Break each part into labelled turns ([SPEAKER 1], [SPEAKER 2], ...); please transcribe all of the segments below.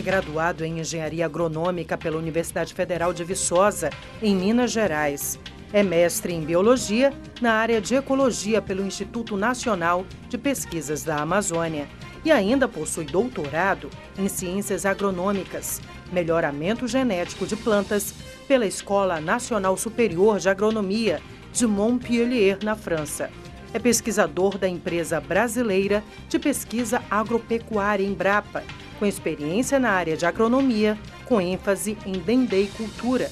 [SPEAKER 1] É graduado em Engenharia Agronômica pela Universidade Federal de Viçosa, em Minas Gerais. É mestre em Biologia na área de Ecologia pelo Instituto Nacional de Pesquisas da Amazônia e ainda possui doutorado em Ciências Agronômicas, Melhoramento Genético de Plantas pela Escola Nacional Superior de Agronomia de Montpellier, na França. É pesquisador da empresa brasileira de pesquisa agropecuária Embrapa, com experiência na área de agronomia, com ênfase em dendeicultura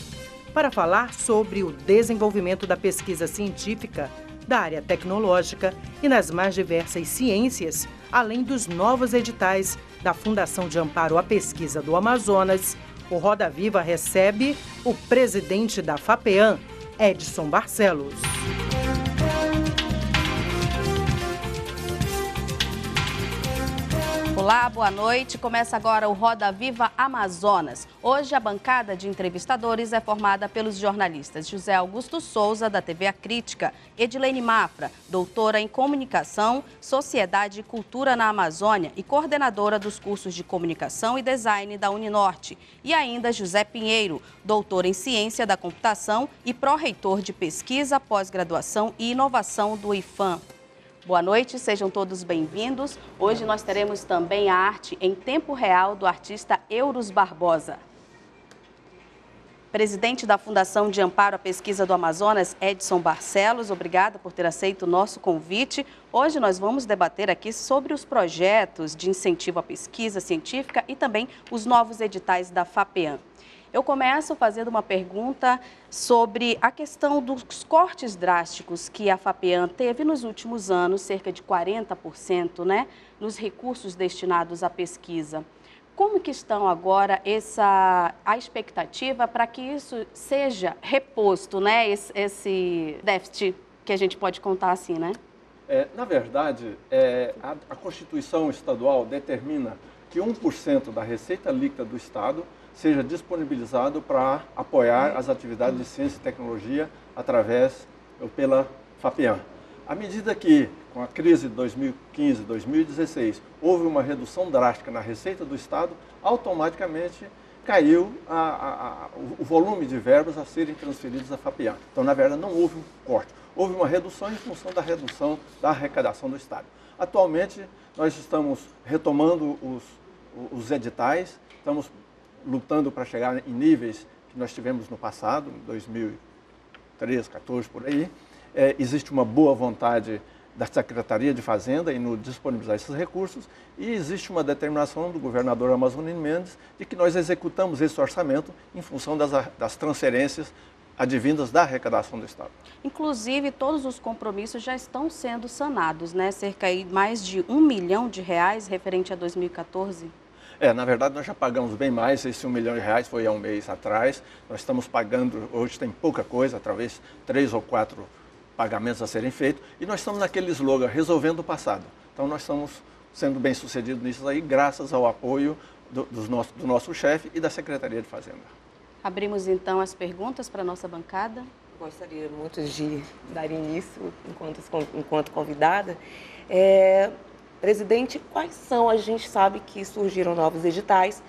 [SPEAKER 1] para falar sobre o desenvolvimento da pesquisa científica, da área tecnológica e nas mais diversas ciências, além dos novos editais da Fundação de Amparo à Pesquisa do Amazonas, o Roda Viva recebe o presidente da FAPEAM, Edson Barcelos.
[SPEAKER 2] Olá, boa noite. Começa agora o Roda Viva Amazonas. Hoje a bancada de entrevistadores é formada pelos jornalistas José Augusto Souza, da TV A Crítica, Edilene Mafra, doutora em Comunicação, Sociedade e Cultura na Amazônia e coordenadora dos cursos de Comunicação e Design da Uninorte, e ainda José Pinheiro, doutor em Ciência da Computação e pró-reitor de Pesquisa, Pós-Graduação e Inovação do IFAM. Boa noite, sejam todos bem-vindos. Hoje nós teremos também a arte em tempo real do artista Euros Barbosa. Presidente da Fundação de Amparo à Pesquisa do Amazonas, Edson Barcelos, obrigada por ter aceito o nosso convite. Hoje nós vamos debater aqui sobre os projetos de incentivo à pesquisa científica e também os novos editais da FAPEAM. Eu começo fazendo uma pergunta sobre a questão dos cortes drásticos que a FAPEAN teve nos últimos anos, cerca de 40%, né, nos recursos destinados à pesquisa. Como que estão agora essa a expectativa para que isso seja reposto, né, esse, esse, déficit que a gente pode contar assim, né?
[SPEAKER 3] É, na verdade, é, a, a Constituição Estadual determina que 1% da receita líquida do Estado seja disponibilizado para apoiar as atividades de ciência e tecnologia através ou pela FAPEAN. À medida que, com a crise de 2015, 2016, houve uma redução drástica na receita do Estado, automaticamente caiu a, a, o volume de verbas a serem transferidos à FAPEAN. Então, na verdade, não houve um corte. Houve uma redução em função da redução da arrecadação do Estado. Atualmente, nós estamos retomando os, os editais, estamos lutando para chegar em níveis que nós tivemos no passado, em 2013, 2014, por aí. É, existe uma boa vontade da Secretaria de Fazenda em nos disponibilizar esses recursos e existe uma determinação do governador Amazonino Mendes de que nós executamos esse orçamento em função das, das transferências advindas da arrecadação do Estado.
[SPEAKER 2] Inclusive, todos os compromissos já estão sendo sanados, né? Cerca de mais de um milhão de reais referente a 2014.
[SPEAKER 3] É, na verdade nós já pagamos bem mais, esse um milhão de reais foi há um mês atrás. Nós estamos pagando, hoje tem pouca coisa, talvez três ou quatro pagamentos a serem feitos. E nós estamos naquele slogan, resolvendo o passado. Então nós estamos sendo bem sucedidos nisso aí, graças ao apoio do, do, nosso, do nosso chefe e da Secretaria de Fazenda.
[SPEAKER 2] Abrimos então as perguntas para a nossa bancada.
[SPEAKER 4] Gostaria muito de dar início enquanto, enquanto convidada. É, Presidente, quais são? A gente sabe que surgiram novos editais,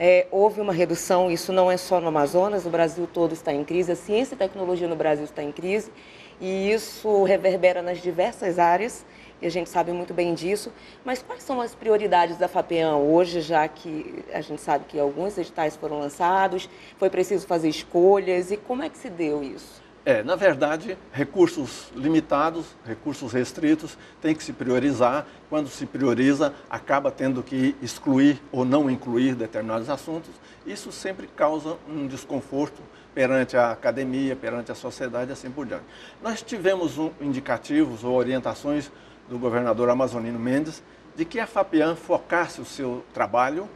[SPEAKER 4] é, houve uma redução, isso não é só no Amazonas, o Brasil todo está em crise, a ciência e tecnologia no Brasil está em crise, e isso reverbera nas diversas áreas, e a gente sabe muito bem disso. Mas quais são as prioridades da FAPEAM hoje, já que a gente sabe que alguns editais foram lançados, foi preciso fazer escolhas, e como é que se deu isso?
[SPEAKER 3] É, na verdade, recursos limitados, recursos restritos, tem que se priorizar. Quando se prioriza, acaba tendo que excluir ou não incluir determinados assuntos. Isso sempre causa um desconforto perante a academia, perante a sociedade e assim por diante. Nós tivemos um, indicativos ou orientações do governador Amazonino Mendes de que a FAPEAN focasse o seu trabalho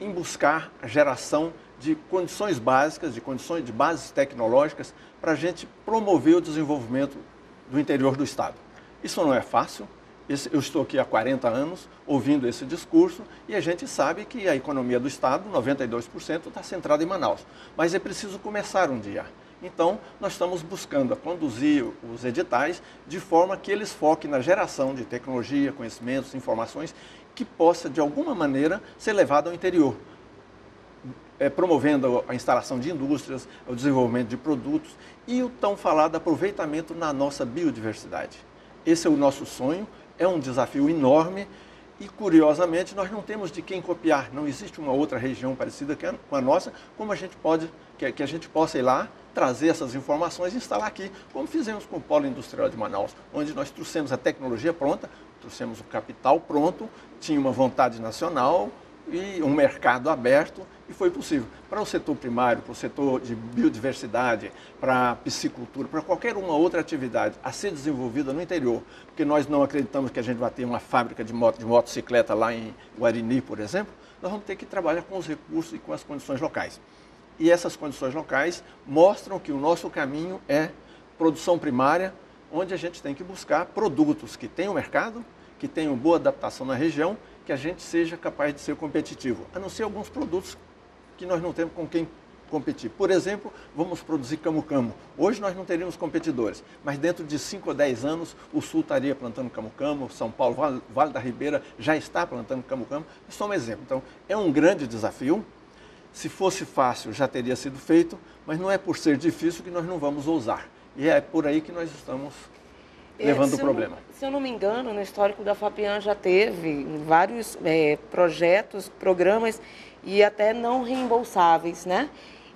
[SPEAKER 3] em buscar a geração de condições básicas, de condições de bases tecnológicas para a gente promover o desenvolvimento do interior do Estado. Isso não é fácil. eu estou aqui há 40 anos ouvindo esse discurso e a gente sabe que a economia do Estado, 92%, está centrada em Manaus. Mas é preciso começar um dia. Então, nós estamos buscando conduzir os editais de forma que eles foquem na geração de tecnologia, conhecimentos, informações que possa, de alguma maneira, ser levado ao interior é, promovendo a instalação de indústrias, o desenvolvimento de produtos e o tão falado aproveitamento na nossa biodiversidade. Esse é o nosso sonho, é um desafio enorme e, curiosamente, nós não temos de quem copiar. Não existe uma outra região parecida com a nossa, como a gente pode, que, a gente possa ir lá, trazer essas informações e instalar aqui, como fizemos com o Polo Industrial de Manaus, onde nós trouxemos a tecnologia pronta, trouxemos o capital pronto, tinha uma vontade nacional e um mercado aberto e foi possível. Para o setor primário, para o setor de biodiversidade, para a piscicultura, para qualquer uma outra atividade a ser desenvolvida no interior, porque nós não acreditamos que a gente vai ter uma fábrica de, moto, de motocicleta lá em Guarini, por exemplo, nós vamos ter que trabalhar com os recursos e com as condições locais. E essas condições locais mostram que o nosso caminho é produção primária, onde a gente tem que buscar produtos que tenham mercado, que tenham boa adaptação na região, que a gente seja capaz de ser competitivo, a não ser alguns produtos que nós não temos com quem competir. Por exemplo, vamos produzir camu-camu. Hoje nós não teríamos competidores, mas dentro de 5 ou 10 anos o Sul estaria plantando camu-camu, São Paulo, vale, vale, da Ribeira já está plantando camu-camu. Isso é um exemplo. Então, é um grande desafio. Se fosse fácil, já teria sido feito, mas não é por ser difícil que nós não vamos ousar. E é por aí que nós estamos levando o problema.
[SPEAKER 4] Eu, se eu não me engano, no histórico da FAPIAN já teve vários é, projetos, programas e até não reembolsáveis, né?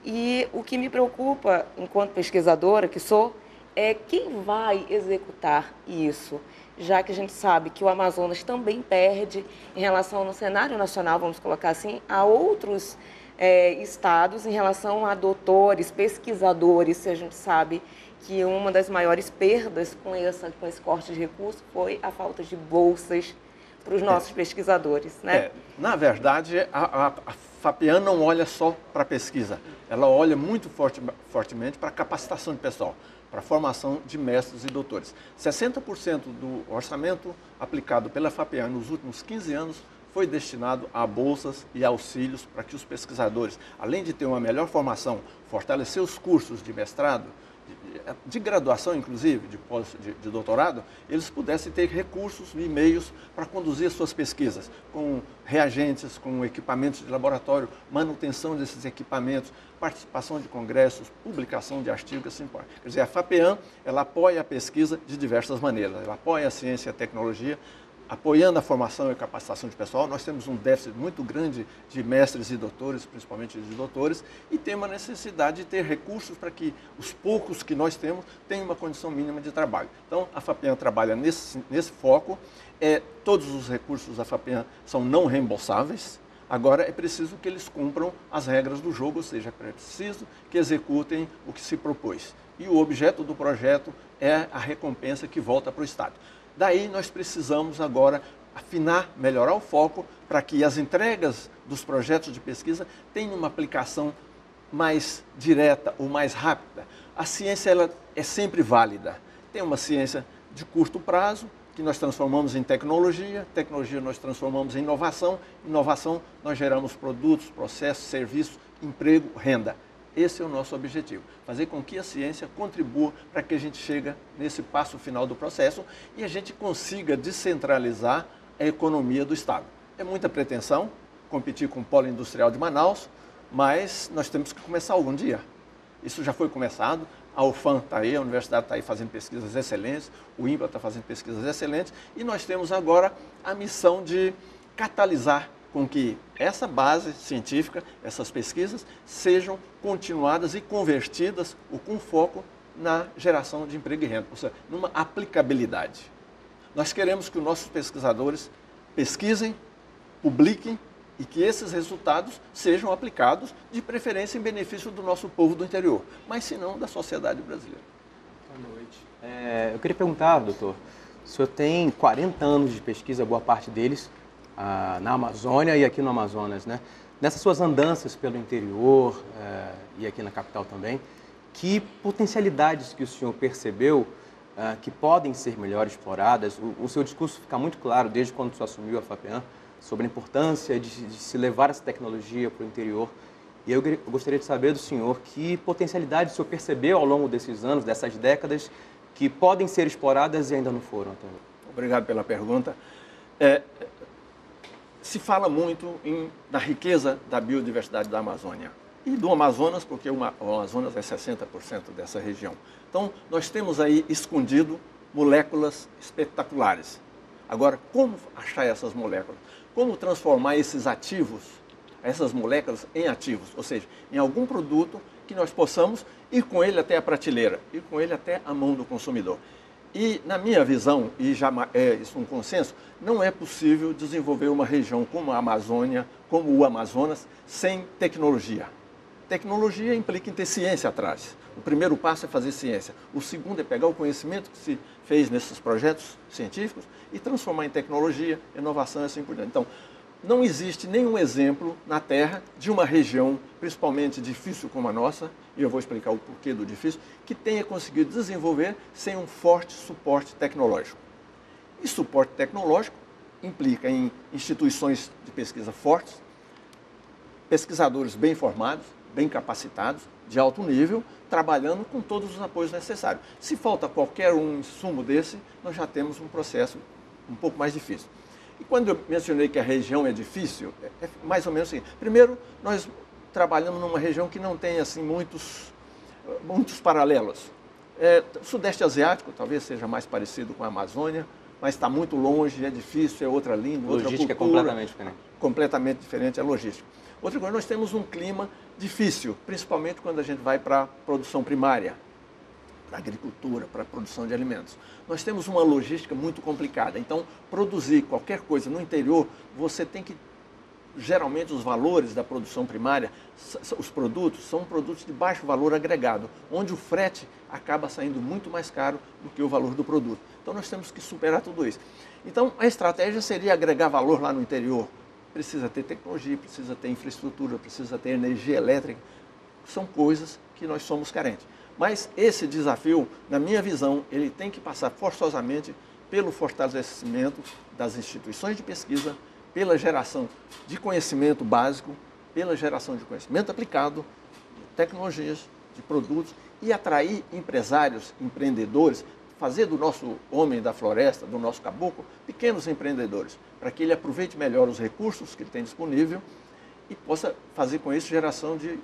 [SPEAKER 4] E o que me preocupa, enquanto pesquisadora que sou, é quem vai executar isso, já que a gente sabe que o Amazonas também perde em relação no cenário nacional, vamos colocar assim, a outros é, estados em relação a doutores, pesquisadores, se a gente sabe que uma das maiores perdas com, essa, com esse corte de recursos foi a falta de bolsas para os nossos é. pesquisadores. Né? É,
[SPEAKER 3] na verdade, a, a, a FAPIAN não olha só para a pesquisa, ela olha muito forte, fortemente para a capacitação de pessoal, para a formação de mestres e doutores. 60% do orçamento aplicado pela FAPIAN nos últimos 15 anos foi destinado a bolsas e auxílios para que os pesquisadores, além de ter uma melhor formação, fortalecer os cursos de mestrado, de graduação, inclusive, de, de, de, doutorado, eles pudessem ter recursos e meios para conduzir suas pesquisas, com reagentes, com equipamentos de laboratório, manutenção desses equipamentos, participação de congressos, publicação de artigos, assim por Quer dizer, a FAPEAM, ela apoia a pesquisa de diversas maneiras, ela apoia a ciência e a tecnologia, apoiando a formação e capacitação de pessoal. Nós temos um déficit muito grande de mestres e doutores, principalmente de doutores, e tem uma necessidade de ter recursos para que os poucos que nós temos tenham uma condição mínima de trabalho. Então, a FAPEAN trabalha nesse, nesse foco. É, todos os recursos da FAPEAN são não reembolsáveis. Agora é preciso que eles cumpram as regras do jogo, ou seja, é preciso que executem o que se propôs. E o objeto do projeto é a recompensa que volta para o Estado. Daí nós precisamos agora afinar, melhorar o foco para que as entregas dos projetos de pesquisa tenham uma aplicação mais direta ou mais rápida. A ciência ela é sempre válida. Tem uma ciência de curto prazo, que nós transformamos em tecnologia, tecnologia nós transformamos em inovação, inovação nós geramos produtos, processos, serviços, emprego, renda. Esse é o nosso objetivo, fazer com que a ciência contribua para que a gente chegue nesse passo final do processo e a gente consiga descentralizar a economia do Estado. É muita pretensão competir com o polo industrial de Manaus, mas nós temos que começar algum dia. Isso já foi começado, a UFAM está aí, a universidade está aí fazendo pesquisas excelentes, o INPA está fazendo pesquisas excelentes, e nós temos agora a missão de catalisar com que essa base científica, essas pesquisas, sejam continuadas e convertidas com foco na geração de emprego e renda, ou seja, numa aplicabilidade. Nós queremos que os nossos pesquisadores pesquisem, publiquem e que esses resultados sejam aplicados, de preferência em benefício do nosso povo do interior, mas se não da sociedade brasileira.
[SPEAKER 5] Boa noite. É, eu queria perguntar, doutor, o senhor tem 40 anos de pesquisa, boa parte deles ah, na Amazônia e aqui no Amazonas, né? Nessas suas andanças pelo interior eh, e aqui na capital também, que potencialidades que o senhor percebeu ah, que podem ser melhor exploradas? O, o, seu discurso fica muito claro desde quando o senhor assumiu a FAPEAN sobre a importância de, de se levar essa tecnologia para o interior. E eu, gostaria de saber do senhor que potencialidades o senhor percebeu ao longo desses anos, dessas décadas, que podem ser exploradas e ainda não foram até
[SPEAKER 3] Obrigado pela pergunta. É, se fala muito em, na riqueza da biodiversidade da Amazônia e do Amazonas, porque o Amazonas é 60% dessa região. Então, nós temos aí escondido moléculas espetaculares. Agora, como achar essas moléculas? Como transformar esses ativos, essas moléculas, em ativos? Ou seja, em algum produto que nós possamos ir com ele até a prateleira, ir com ele até a mão do consumidor. E, na minha visão, e já é isso um consenso, não é possível desenvolver uma região como a Amazônia, como o Amazonas, sem tecnologia. Tecnologia implica em ter ciência atrás. O primeiro passo é fazer ciência. O segundo é pegar o conhecimento que se fez nesses projetos científicos e transformar em tecnologia, inovação e assim por diante. Então, não existe nenhum exemplo na Terra de uma região, principalmente difícil como a nossa, e eu vou explicar o porquê do difícil, que tenha conseguido desenvolver sem um forte suporte tecnológico. E suporte tecnológico implica em instituições de pesquisa fortes, pesquisadores bem formados, bem capacitados, de alto nível, trabalhando com todos os apoios necessários. Se falta qualquer um insumo desse, nós já temos um processo um pouco mais difícil. E quando eu mencionei que a região é difícil, é, é mais ou menos assim. Primeiro, nós trabalhamos numa região que não tem assim muitos, muitos paralelos. É, o Sudeste Asiático talvez seja mais parecido com a Amazônia, mas está muito longe, é difícil, é outra língua, outra
[SPEAKER 5] logística
[SPEAKER 3] cultura.
[SPEAKER 5] é completamente diferente.
[SPEAKER 3] Completamente diferente a logística. Outra coisa, nós temos um clima difícil, principalmente quando a gente vai para a produção primária, para a agricultura, para a produção de alimentos. Nós temos uma logística muito complicada. Então, produzir qualquer coisa no interior, você tem que geralmente os valores da produção primária, os produtos, são produtos de baixo valor agregado, onde o frete acaba saindo muito mais caro do que o valor do produto. Então nós temos que superar tudo isso. Então a estratégia seria agregar valor lá no interior. Precisa ter tecnologia, precisa ter infraestrutura, precisa ter energia elétrica. São coisas que nós somos carentes. Mas esse desafio, na minha visão, ele tem que passar forçosamente pelo fortalecimento das instituições de pesquisa, pela geração de conhecimento básico, pela geração de conhecimento aplicado, de tecnologias, de produtos e atrair empresários, empreendedores, fazer do nosso homem da floresta, do nosso caboclo, pequenos empreendedores, para que ele aproveite melhor os recursos que ele tem disponível e possa fazer com isso geração de,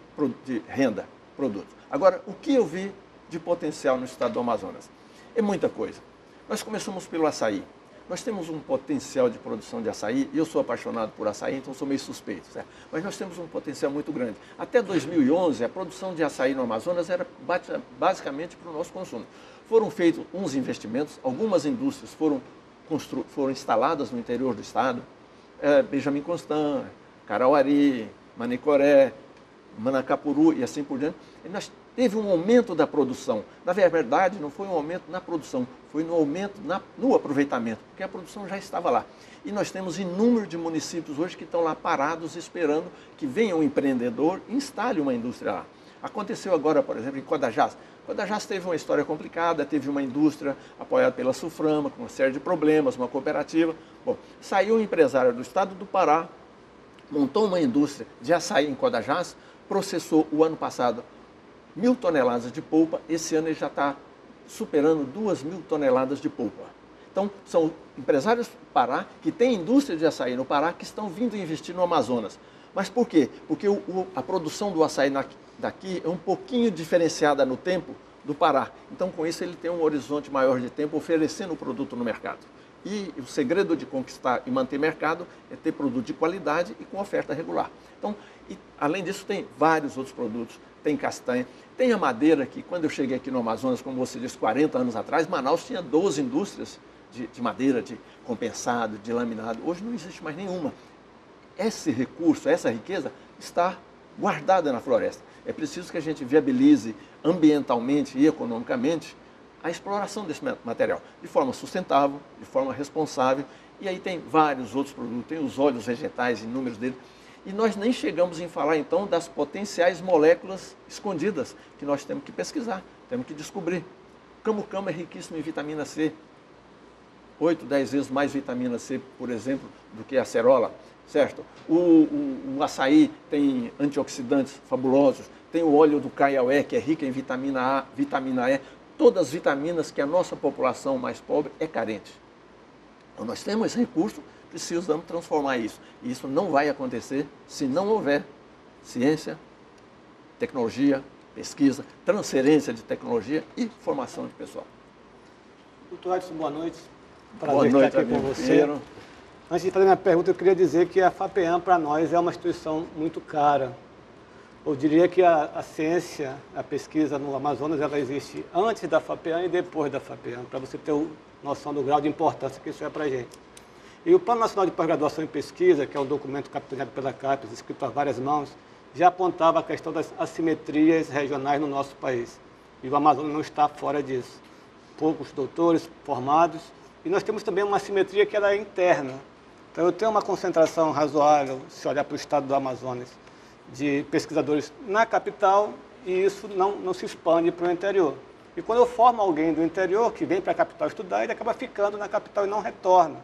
[SPEAKER 3] de renda, produtos. Agora, o que eu vi de potencial no estado do Amazonas? É muita coisa. Nós começamos pelo açaí. Nós temos um potencial de produção de açaí, eu sou apaixonado por açaí, então sou meio suspeito, certo? mas nós temos um potencial muito grande. Até 2011, a produção de açaí no Amazonas era basicamente para o nosso consumo. Foram feitos uns investimentos, algumas indústrias foram, foram instaladas no interior do estado, é, Benjamin Constant, Carauari, Manicoré, Manacapuru e assim por diante. E nós teve um aumento da produção. Na verdade, não foi um aumento na produção, foi no aumento na, no aproveitamento, porque a produção já estava lá. E nós temos inúmero de municípios hoje que estão lá parados esperando que venha um empreendedor e instale uma indústria lá. Aconteceu agora, por exemplo, em Codajás. Codajás teve uma história complicada, teve uma indústria apoiada pela Suframa, com uma série de problemas, uma cooperativa. Bom, saiu um empresário do estado do Pará, montou uma indústria de açaí em Codajás, processou o ano passado mil toneladas de polpa, esse ano ele já está superando duas mil toneladas de polpa. Então, são empresários do Pará que têm indústria de açaí no Pará que estão vindo investir no Amazonas. Mas por quê? Porque o, o, a produção do açaí na, daqui é um pouquinho diferenciada no tempo do Pará. Então, com isso, ele tem um horizonte maior de tempo oferecendo o produto no mercado. E o segredo de conquistar e manter mercado é ter produto de qualidade e com oferta regular. Então, e, além disso, tem vários outros produtos. Tem castanha, tem a madeira, que quando eu cheguei aqui no Amazonas, como você disse, 40 anos atrás, Manaus tinha 12 indústrias de, de madeira, de compensado, de laminado. Hoje não existe mais nenhuma. Esse recurso, essa riqueza, está guardada na floresta. É preciso que a gente viabilize ambientalmente e economicamente a exploração desse material, de forma sustentável, de forma responsável. E aí tem vários outros produtos, tem os óleos vegetais, inúmeros deles. E nós nem chegamos em falar então das potenciais moléculas escondidas que nós temos que pesquisar, temos que descobrir. Camucama é riquíssimo em vitamina C, 8, 10 vezes mais vitamina C, por exemplo, do que a acerola, certo? O, o, o açaí tem antioxidantes fabulosos, tem o óleo do caiaué, que é rico em vitamina A, vitamina E, todas as vitaminas que a nossa população mais pobre é carente. Então, nós temos recurso, precisamos transformar isso. E isso não vai acontecer se não houver ciência, tecnologia, pesquisa, transferência de tecnologia e formação de pessoal.
[SPEAKER 6] Doutor Edson, boa noite. Prazer boa noite, estar aqui com você. Antes de fazer minha pergunta, eu queria dizer que a FAPEAM, para nós, é uma instituição muito cara. Eu diria que a, a, ciência, a pesquisa no Amazonas, ela existe antes da FAPEAM e depois da FAPEAM, para você ter noção do grau de importância que isso é para a gente. E o Plano Nacional de Pós-Graduação em Pesquisa, que é um documento capitaneado pela CAPES, escrito a várias mãos, já apontava a questão das assimetrias regionais no nosso país. E o Amazonas não está fora disso. Poucos doutores formados, e nós temos também uma assimetria que é interna. Então, eu tenho uma concentração razoável, se olhar para o estado do Amazonas, de pesquisadores na capital e isso não, não se expande para o interior. E quando eu formo alguém do interior que vem para a capital estudar, ele acaba ficando na capital e não retorna.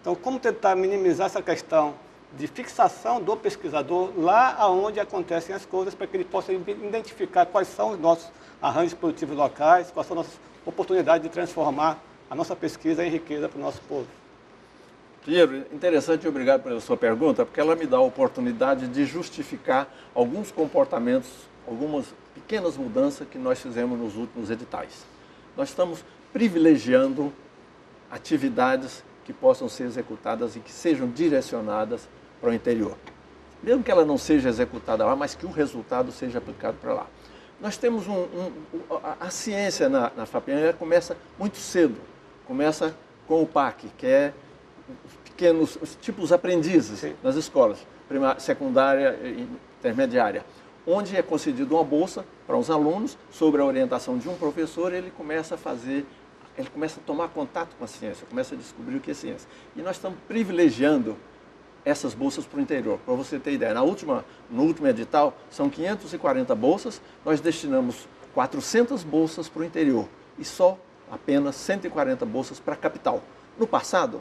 [SPEAKER 6] Então, como tentar minimizar essa questão de fixação do pesquisador lá onde acontecem as coisas, para que ele possa identificar quais são os nossos arranjos produtivos locais, quais são as nossas oportunidades de transformar a nossa pesquisa em riqueza para o nosso povo.
[SPEAKER 3] Pinheiro, interessante e obrigado pela sua pergunta, porque ela me dá a oportunidade de justificar alguns comportamentos, algumas pequenas mudanças que nós fizemos nos últimos editais. Nós estamos privilegiando atividades que possam ser executadas e que sejam direcionadas para o interior. Mesmo que ela não seja executada lá, mas que o resultado seja aplicado para lá. Nós temos um, um a, ciência na, na FAPEAN começa muito cedo. Começa com o PAC, que é pequenos, tipos aprendizes Sim. nas escolas, primária, secundária e intermediária, onde é concedida uma bolsa para os alunos sobre a orientação de um professor, ele começa a fazer, ele começa a tomar contato com a ciência, começa a descobrir o que é ciência. E nós estamos privilegiando essas bolsas para o interior. Para você ter ideia, na última, no último edital, são 540 bolsas, nós destinamos 400 bolsas para o interior e só apenas 140 bolsas para a capital. No passado,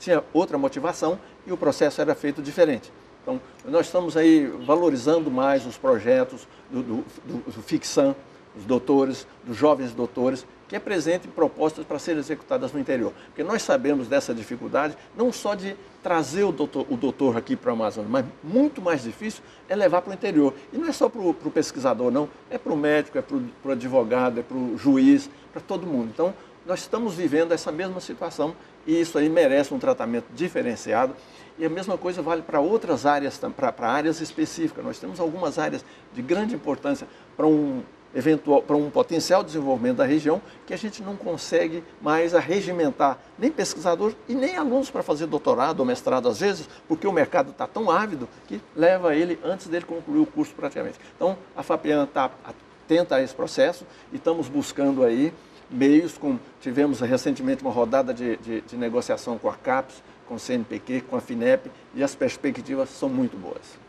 [SPEAKER 3] tinha outra motivação e o processo era feito diferente. Então, nós estamos aí valorizando mais os projetos do, do, do, do FIXAM, dos doutores, dos jovens doutores, que apresentem propostas para serem executadas no interior. Porque nós sabemos dessa dificuldade, não só de trazer o doutor, o doutor aqui para o Amazonas, mas muito mais difícil é levar para o interior. E não é só para o pesquisador, não, é para o médico, é para o advogado, é para o juiz, para todo mundo. Então, nós estamos vivendo essa mesma situação e isso aí merece um tratamento diferenciado. E a mesma coisa vale para outras áreas, para áreas específicas. Nós temos algumas áreas de grande importância para um eventual, para um potencial desenvolvimento da região que a gente não consegue mais arregimentar nem pesquisadores e nem alunos para fazer doutorado ou mestrado às vezes, porque o mercado está tão ávido que leva ele antes dele concluir o curso praticamente. Então a FAPEAN está atenta a esse processo e estamos buscando aí meios, com, tivemos recentemente uma rodada de, de, de negociação com a CAPES, com o CNPq, com a FINEP, e as perspectivas são muito boas.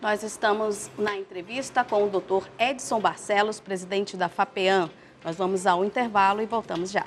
[SPEAKER 2] Nós estamos na entrevista com o Dr. Edson Barcelos, presidente da FAPEAM. Nós vamos ao intervalo e voltamos já.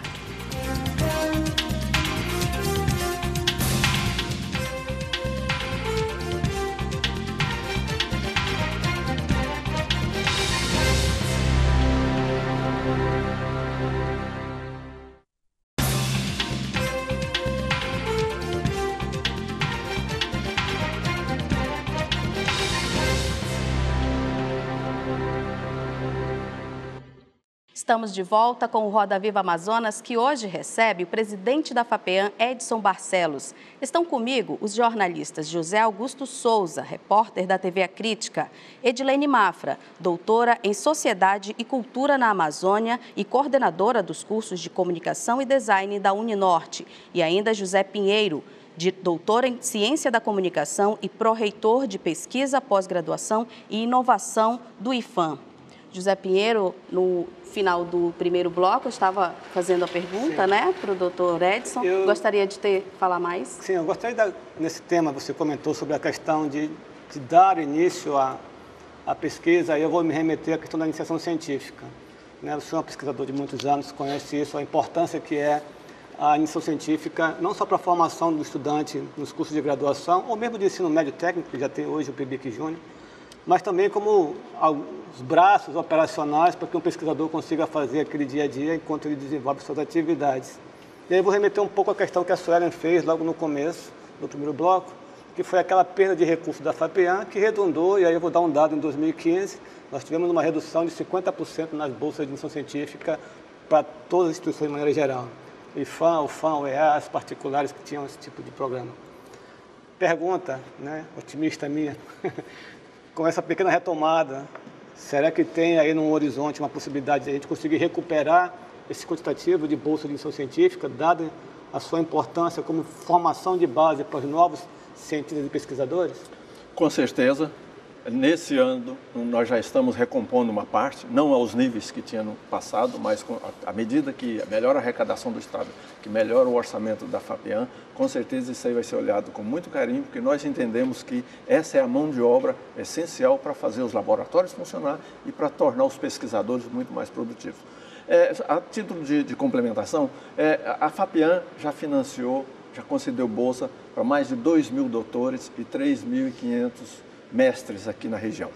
[SPEAKER 2] Estamos de volta com o Roda Viva Amazonas, que hoje recebe o presidente da FAPEAM, Edson Barcelos. Estão comigo os jornalistas José Augusto Souza, repórter da TV A Crítica, Edilene Mafra, doutora em Sociedade e Cultura na Amazônia e coordenadora dos cursos de Comunicação e Design da Uninorte, e ainda José Pinheiro, de doutor em Ciência da Comunicação e pró-reitor de Pesquisa, Pós-Graduação e Inovação do IFAM. José Pinheiro, no final do primeiro bloco, estava fazendo a pergunta, Sim. né, para o doutor Edson. Eu... Gostaria de ter falar mais?
[SPEAKER 6] Sim, eu gostaria nesse tema, você comentou sobre a questão de, de dar início à, à pesquisa, eu vou me remeter à questão da iniciação científica. Né? O senhor é um pesquisador de muitos anos, conhece isso, a importância que é a iniciação científica, não só para a formação do estudante nos cursos de graduação, ou mesmo de ensino médio técnico, que já tem hoje o PIBIC Júnior, mas também como os braços operacionais para que um pesquisador consiga fazer aquele dia a dia enquanto ele desenvolve suas atividades. E aí vou remeter um pouco à questão que a Suelen fez logo no começo do primeiro bloco, que foi aquela perda de recursos da FAPEAN, que redundou, e aí eu vou dar um dado em 2015, nós tivemos uma redução de 50% nas bolsas de iniciação científica para todas as instituições de maneira geral. IFAM, UFAM, UEA, as particulares que tinham esse tipo de programa. Pergunta, né, otimista minha, com essa pequena retomada, será que tem aí no horizonte uma possibilidade de a gente conseguir recuperar esse quantitativo de bolsa de iniciação científica, dada a sua importância como formação de base para os novos cientistas e pesquisadores?
[SPEAKER 3] Com certeza. Nesse ano, nós já estamos recompondo uma parte, não aos níveis que tinha no passado, mas à medida que melhora a arrecadação do Estado, que melhora o orçamento da FAPEAN, com certeza isso aí vai ser olhado com muito carinho, porque nós entendemos que essa é a mão de obra essencial para fazer os laboratórios funcionar e para tornar os pesquisadores muito mais produtivos. É, a título de, de complementação, é, a FAPEAN já financiou, já concedeu bolsa para mais de 2 mil doutores e 3.500 mestres aqui na região.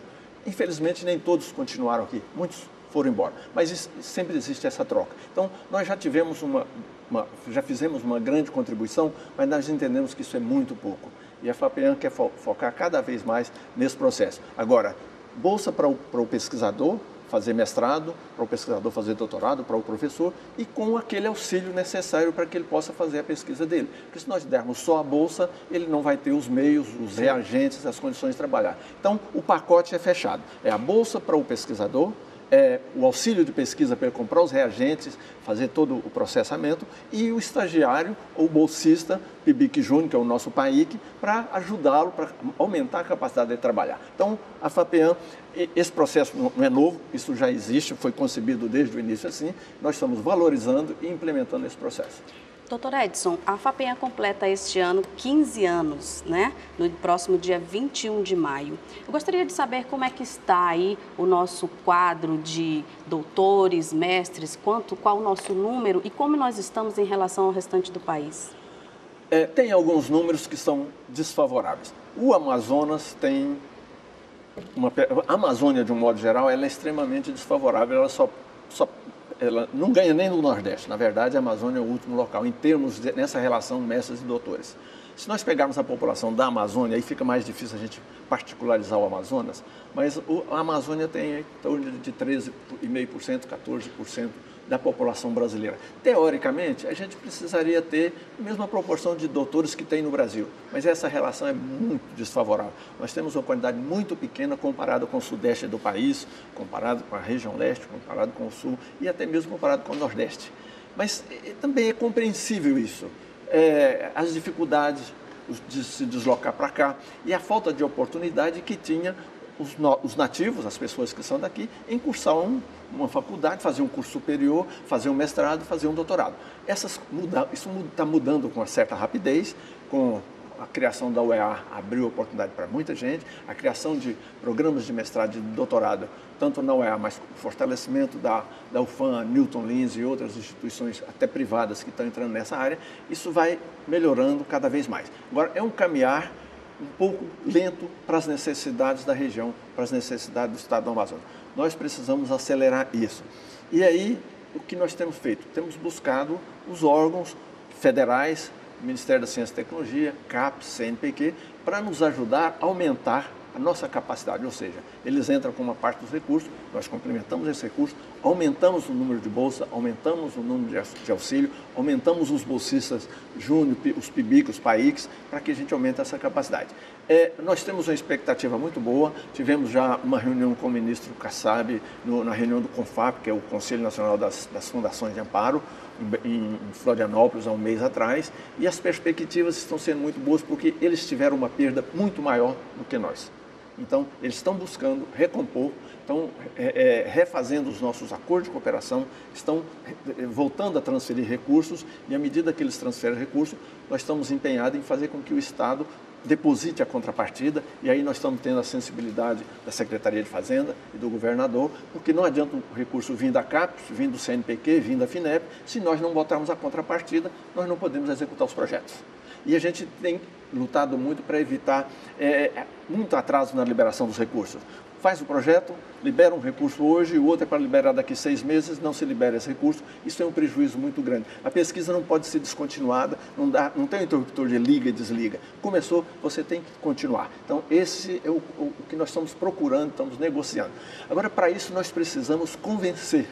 [SPEAKER 3] Infelizmente, nem todos continuaram aqui, muitos foram embora, mas isso, sempre existe essa troca. Então, nós já tivemos uma, uma, já fizemos uma grande contribuição, mas nós entendemos que isso é muito pouco. E a FAPEAN quer fo focar cada vez mais nesse processo. Agora, bolsa para o, para o pesquisador, fazer mestrado, para o pesquisador fazer doutorado, para o professor, e com aquele auxílio necessário para que ele possa fazer a pesquisa dele. Porque se nós dermos só a bolsa, ele não vai ter os meios, os reagentes, as condições de trabalhar. Então, o pacote é fechado. É a bolsa para o pesquisador, é, o auxílio de pesquisa para comprar os reagentes, fazer todo o processamento, e o estagiário ou bolsista, PIBIC Júnior, que é o nosso PAIC, para ajudá-lo, para aumentar a capacidade de trabalhar. Então, a FAPEAN, esse processo não é novo, isso já existe, foi concebido desde o início assim, nós estamos valorizando e implementando esse processo.
[SPEAKER 2] Doutor Edson, a FAPEA completa este ano 15 anos, né? No próximo dia 21 de maio. Eu gostaria de saber como é que está aí o nosso quadro de doutores, mestres, quanto, qual o nosso número e como nós estamos em relação ao restante do país.
[SPEAKER 3] É, tem alguns números que são desfavoráveis. O Amazonas tem uma, a Amazônia, de um modo geral, ela é extremamente desfavorável, ela só, só ela não ganha nem no Nordeste. Na verdade, a Amazônia é o último local em termos de, nessa relação mestres e doutores. Se nós pegarmos a população da Amazônia, aí fica mais difícil a gente particularizar o Amazonas, mas o, a Amazônia tem em torno de 13,5%, 14% da população brasileira. Teoricamente, a gente precisaria ter a mesma proporção de doutores que tem no Brasil, mas essa relação é muito desfavorável. Nós temos uma quantidade muito pequena comparado com o sudeste do país, comparado com a região leste, comparado com o sul e até mesmo comparado com o nordeste. Mas e, também é compreensível isso. É, as dificuldades de se deslocar para cá e a falta de oportunidade que tinha os, os, nativos, as pessoas que são daqui, em cursar um, uma faculdade, fazer um curso superior, fazer um mestrado, fazer um doutorado. Essas muda, isso está mudando com uma certa rapidez, com a criação da UEA abriu oportunidade para muita gente, a criação de programas de mestrado e doutorado, tanto na UEA, mas o fortalecimento da, da UFAM, Newton Lins e outras instituições, até privadas, que estão entrando nessa área, isso vai melhorando cada vez mais. Agora, é um caminhar um pouco lento para as necessidades da região, para as necessidades do estado do Amazonas. Nós precisamos acelerar isso. E aí, o que nós temos feito? Temos buscado os órgãos federais, Ministério da Ciência e Tecnologia, CAPES, CNPq, para nos ajudar a aumentar a nossa capacidade, ou seja, eles entram com uma parte dos recursos, nós complementamos esse recurso, aumentamos o número de bolsa, aumentamos o número de auxílio, aumentamos os bolsistas júnior, os PIBIC, os PAICs, para que a gente aumente essa capacidade. É, nós temos uma expectativa muito boa, tivemos já uma reunião com o ministro Kassab no, na reunião do CONFAP, que é o Conselho Nacional das, das Fundações de Amparo, em Florianópolis há um mês atrás, e as perspectivas estão sendo muito boas porque eles tiveram uma perda muito maior do que nós. Então, eles estão buscando recompor, estão é, é, refazendo os nossos acordos de cooperação, estão é, voltando a transferir recursos e, à medida que eles transferem recursos, nós estamos empenhados em fazer com que o Estado deposite a contrapartida e aí nós estamos tendo a sensibilidade da Secretaria de Fazenda e do governador, porque não adianta o recurso vir da CAPES, vir do CNPq, vir da FINEP, se nós não botarmos a contrapartida, nós não podemos executar os projetos. E a gente tem lutado muito para evitar é, muito atraso na liberação dos recursos. faz o projeto, libera um recurso hoje, o outro é para liberar daqui seis meses, não se libera esse recurso. Isso é um prejuízo muito grande. A pesquisa não pode ser descontinuada, não, dá, não tem um interruptor de liga e desliga. Começou, você tem que continuar. Então, esse é o, o, o que nós estamos procurando, estamos negociando. Agora, para isso, nós precisamos convencer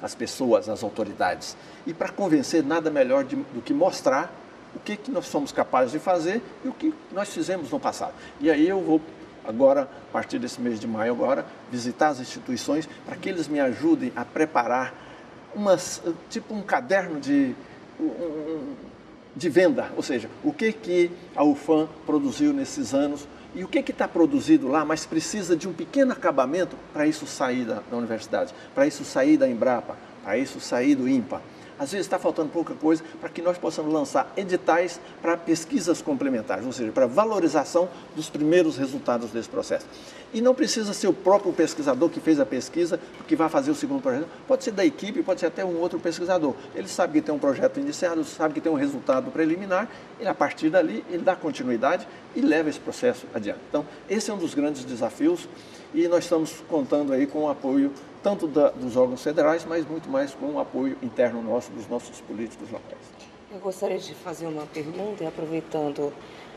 [SPEAKER 3] as pessoas, as autoridades. E para convencer, nada melhor de, do que mostrar o que, que nós somos capazes de fazer e o que nós fizemos no passado. E aí eu vou agora, a partir desse mês de maio agora, visitar as instituições para que eles me ajudem a preparar umas, tipo um caderno de, de venda, ou seja, o que, que a UFAM produziu nesses anos e o que está produzido lá, mas precisa de um pequeno acabamento para isso sair da, da universidade, para isso sair da Embrapa, para isso sair do IMPA. Às vezes está faltando pouca coisa para que nós possamos lançar editais para pesquisas complementares, ou seja, para valorização dos primeiros resultados desse processo. E não precisa ser o próprio pesquisador que fez a pesquisa que vai fazer o segundo projeto. Pode ser da equipe, pode ser até um outro pesquisador. Ele sabe que tem um projeto iniciado, sabe que tem um resultado preliminar, e a partir dali ele dá continuidade e leva esse processo adiante. Então, esse é um dos grandes desafios e nós estamos contando aí com o apoio tanto da, dos órgãos federais, mas muito mais com o apoio interno nosso, dos nossos políticos locais.
[SPEAKER 4] Eu gostaria de fazer uma pergunta, aproveitando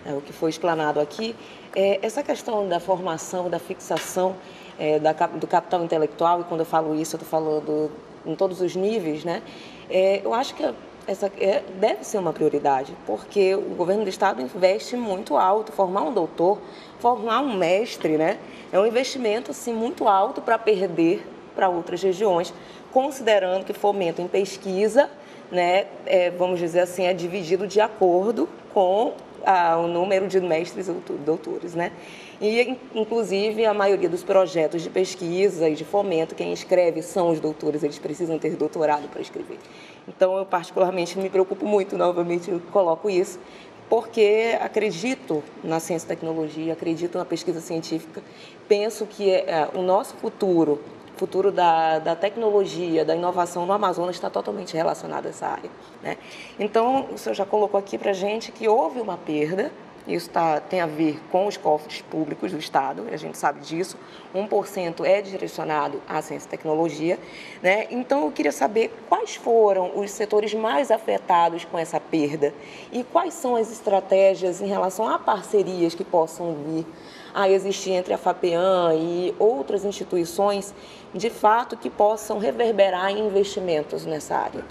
[SPEAKER 4] é, o que foi explanado aqui, é, essa questão da formação, da fixação é, da, do capital intelectual, e quando eu falo isso, eu estou falando em todos os níveis, né? É, eu acho que essa é, deve ser uma prioridade, porque o governo do estado investe muito alto, formar um doutor, formar um mestre, né? É um investimento assim muito alto para perder para outras regiões, considerando que fomento em pesquisa, né, é, vamos dizer assim, é dividido de acordo com a, o número de mestres e doutores, né? E, inclusive, a maioria dos projetos de pesquisa e de fomento, quem escreve são os doutores, eles precisam ter doutorado para escrever. Então, eu particularmente me preocupo muito, novamente eu coloco isso, porque acredito na ciência e tecnologia, acredito na pesquisa científica, penso que é, o nosso futuro futuro da, da tecnologia, da inovação no Amazonas está totalmente relacionado a essa área. Né? Então, o senhor já colocou aqui para a gente que houve uma perda, isso tá, tem a ver com os cofres públicos do Estado, a gente sabe disso, 1% é direcionado à ciência e tecnologia. Né? Então, eu queria saber quais foram os setores mais afetados com essa perda e quais são as estratégias em relação a parcerias que possam vir a existir entre a FAPEAM e outras instituições, de fato, que possam reverberar em investimentos nessa área?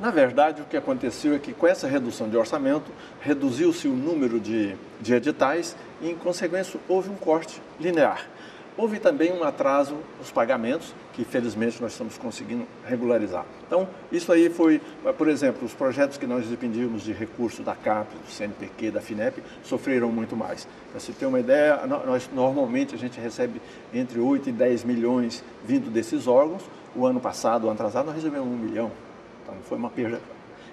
[SPEAKER 3] Na verdade, o que aconteceu é que com essa redução de orçamento, reduziu-se o número de, de editais e, em consequência, houve um corte linear. Houve também um atraso nos pagamentos, que felizmente nós estamos conseguindo regularizar. Então, isso aí foi, por exemplo, os projetos que nós dependíamos de recurso da CAP, do CNPq, da FINEP, sofreram muito mais. Para se ter uma ideia, nós normalmente a gente recebe entre 8 e 10 milhões vindo desses órgãos. O ano passado, o ano atrasado, nós recebemos um milhão. Então, foi uma perda.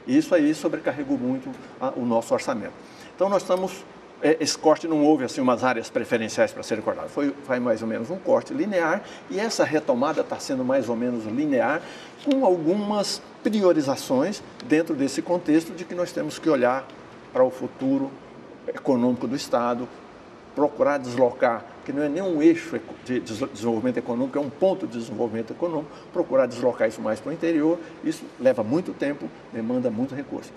[SPEAKER 3] Isso aí sobrecarregou muito o nosso orçamento. Então, nós estamos esse corte não houve assim umas áreas preferenciais para serem cortadas, foi, foi mais ou menos um corte linear e essa retomada está sendo mais ou menos linear com algumas priorizações dentro desse contexto de que nós temos que olhar para o futuro econômico do Estado, procurar deslocar, que não é nem um eixo de desenvolvimento econômico, é um ponto de desenvolvimento econômico, procurar deslocar isso mais para o interior, isso leva muito tempo, demanda muito recurso.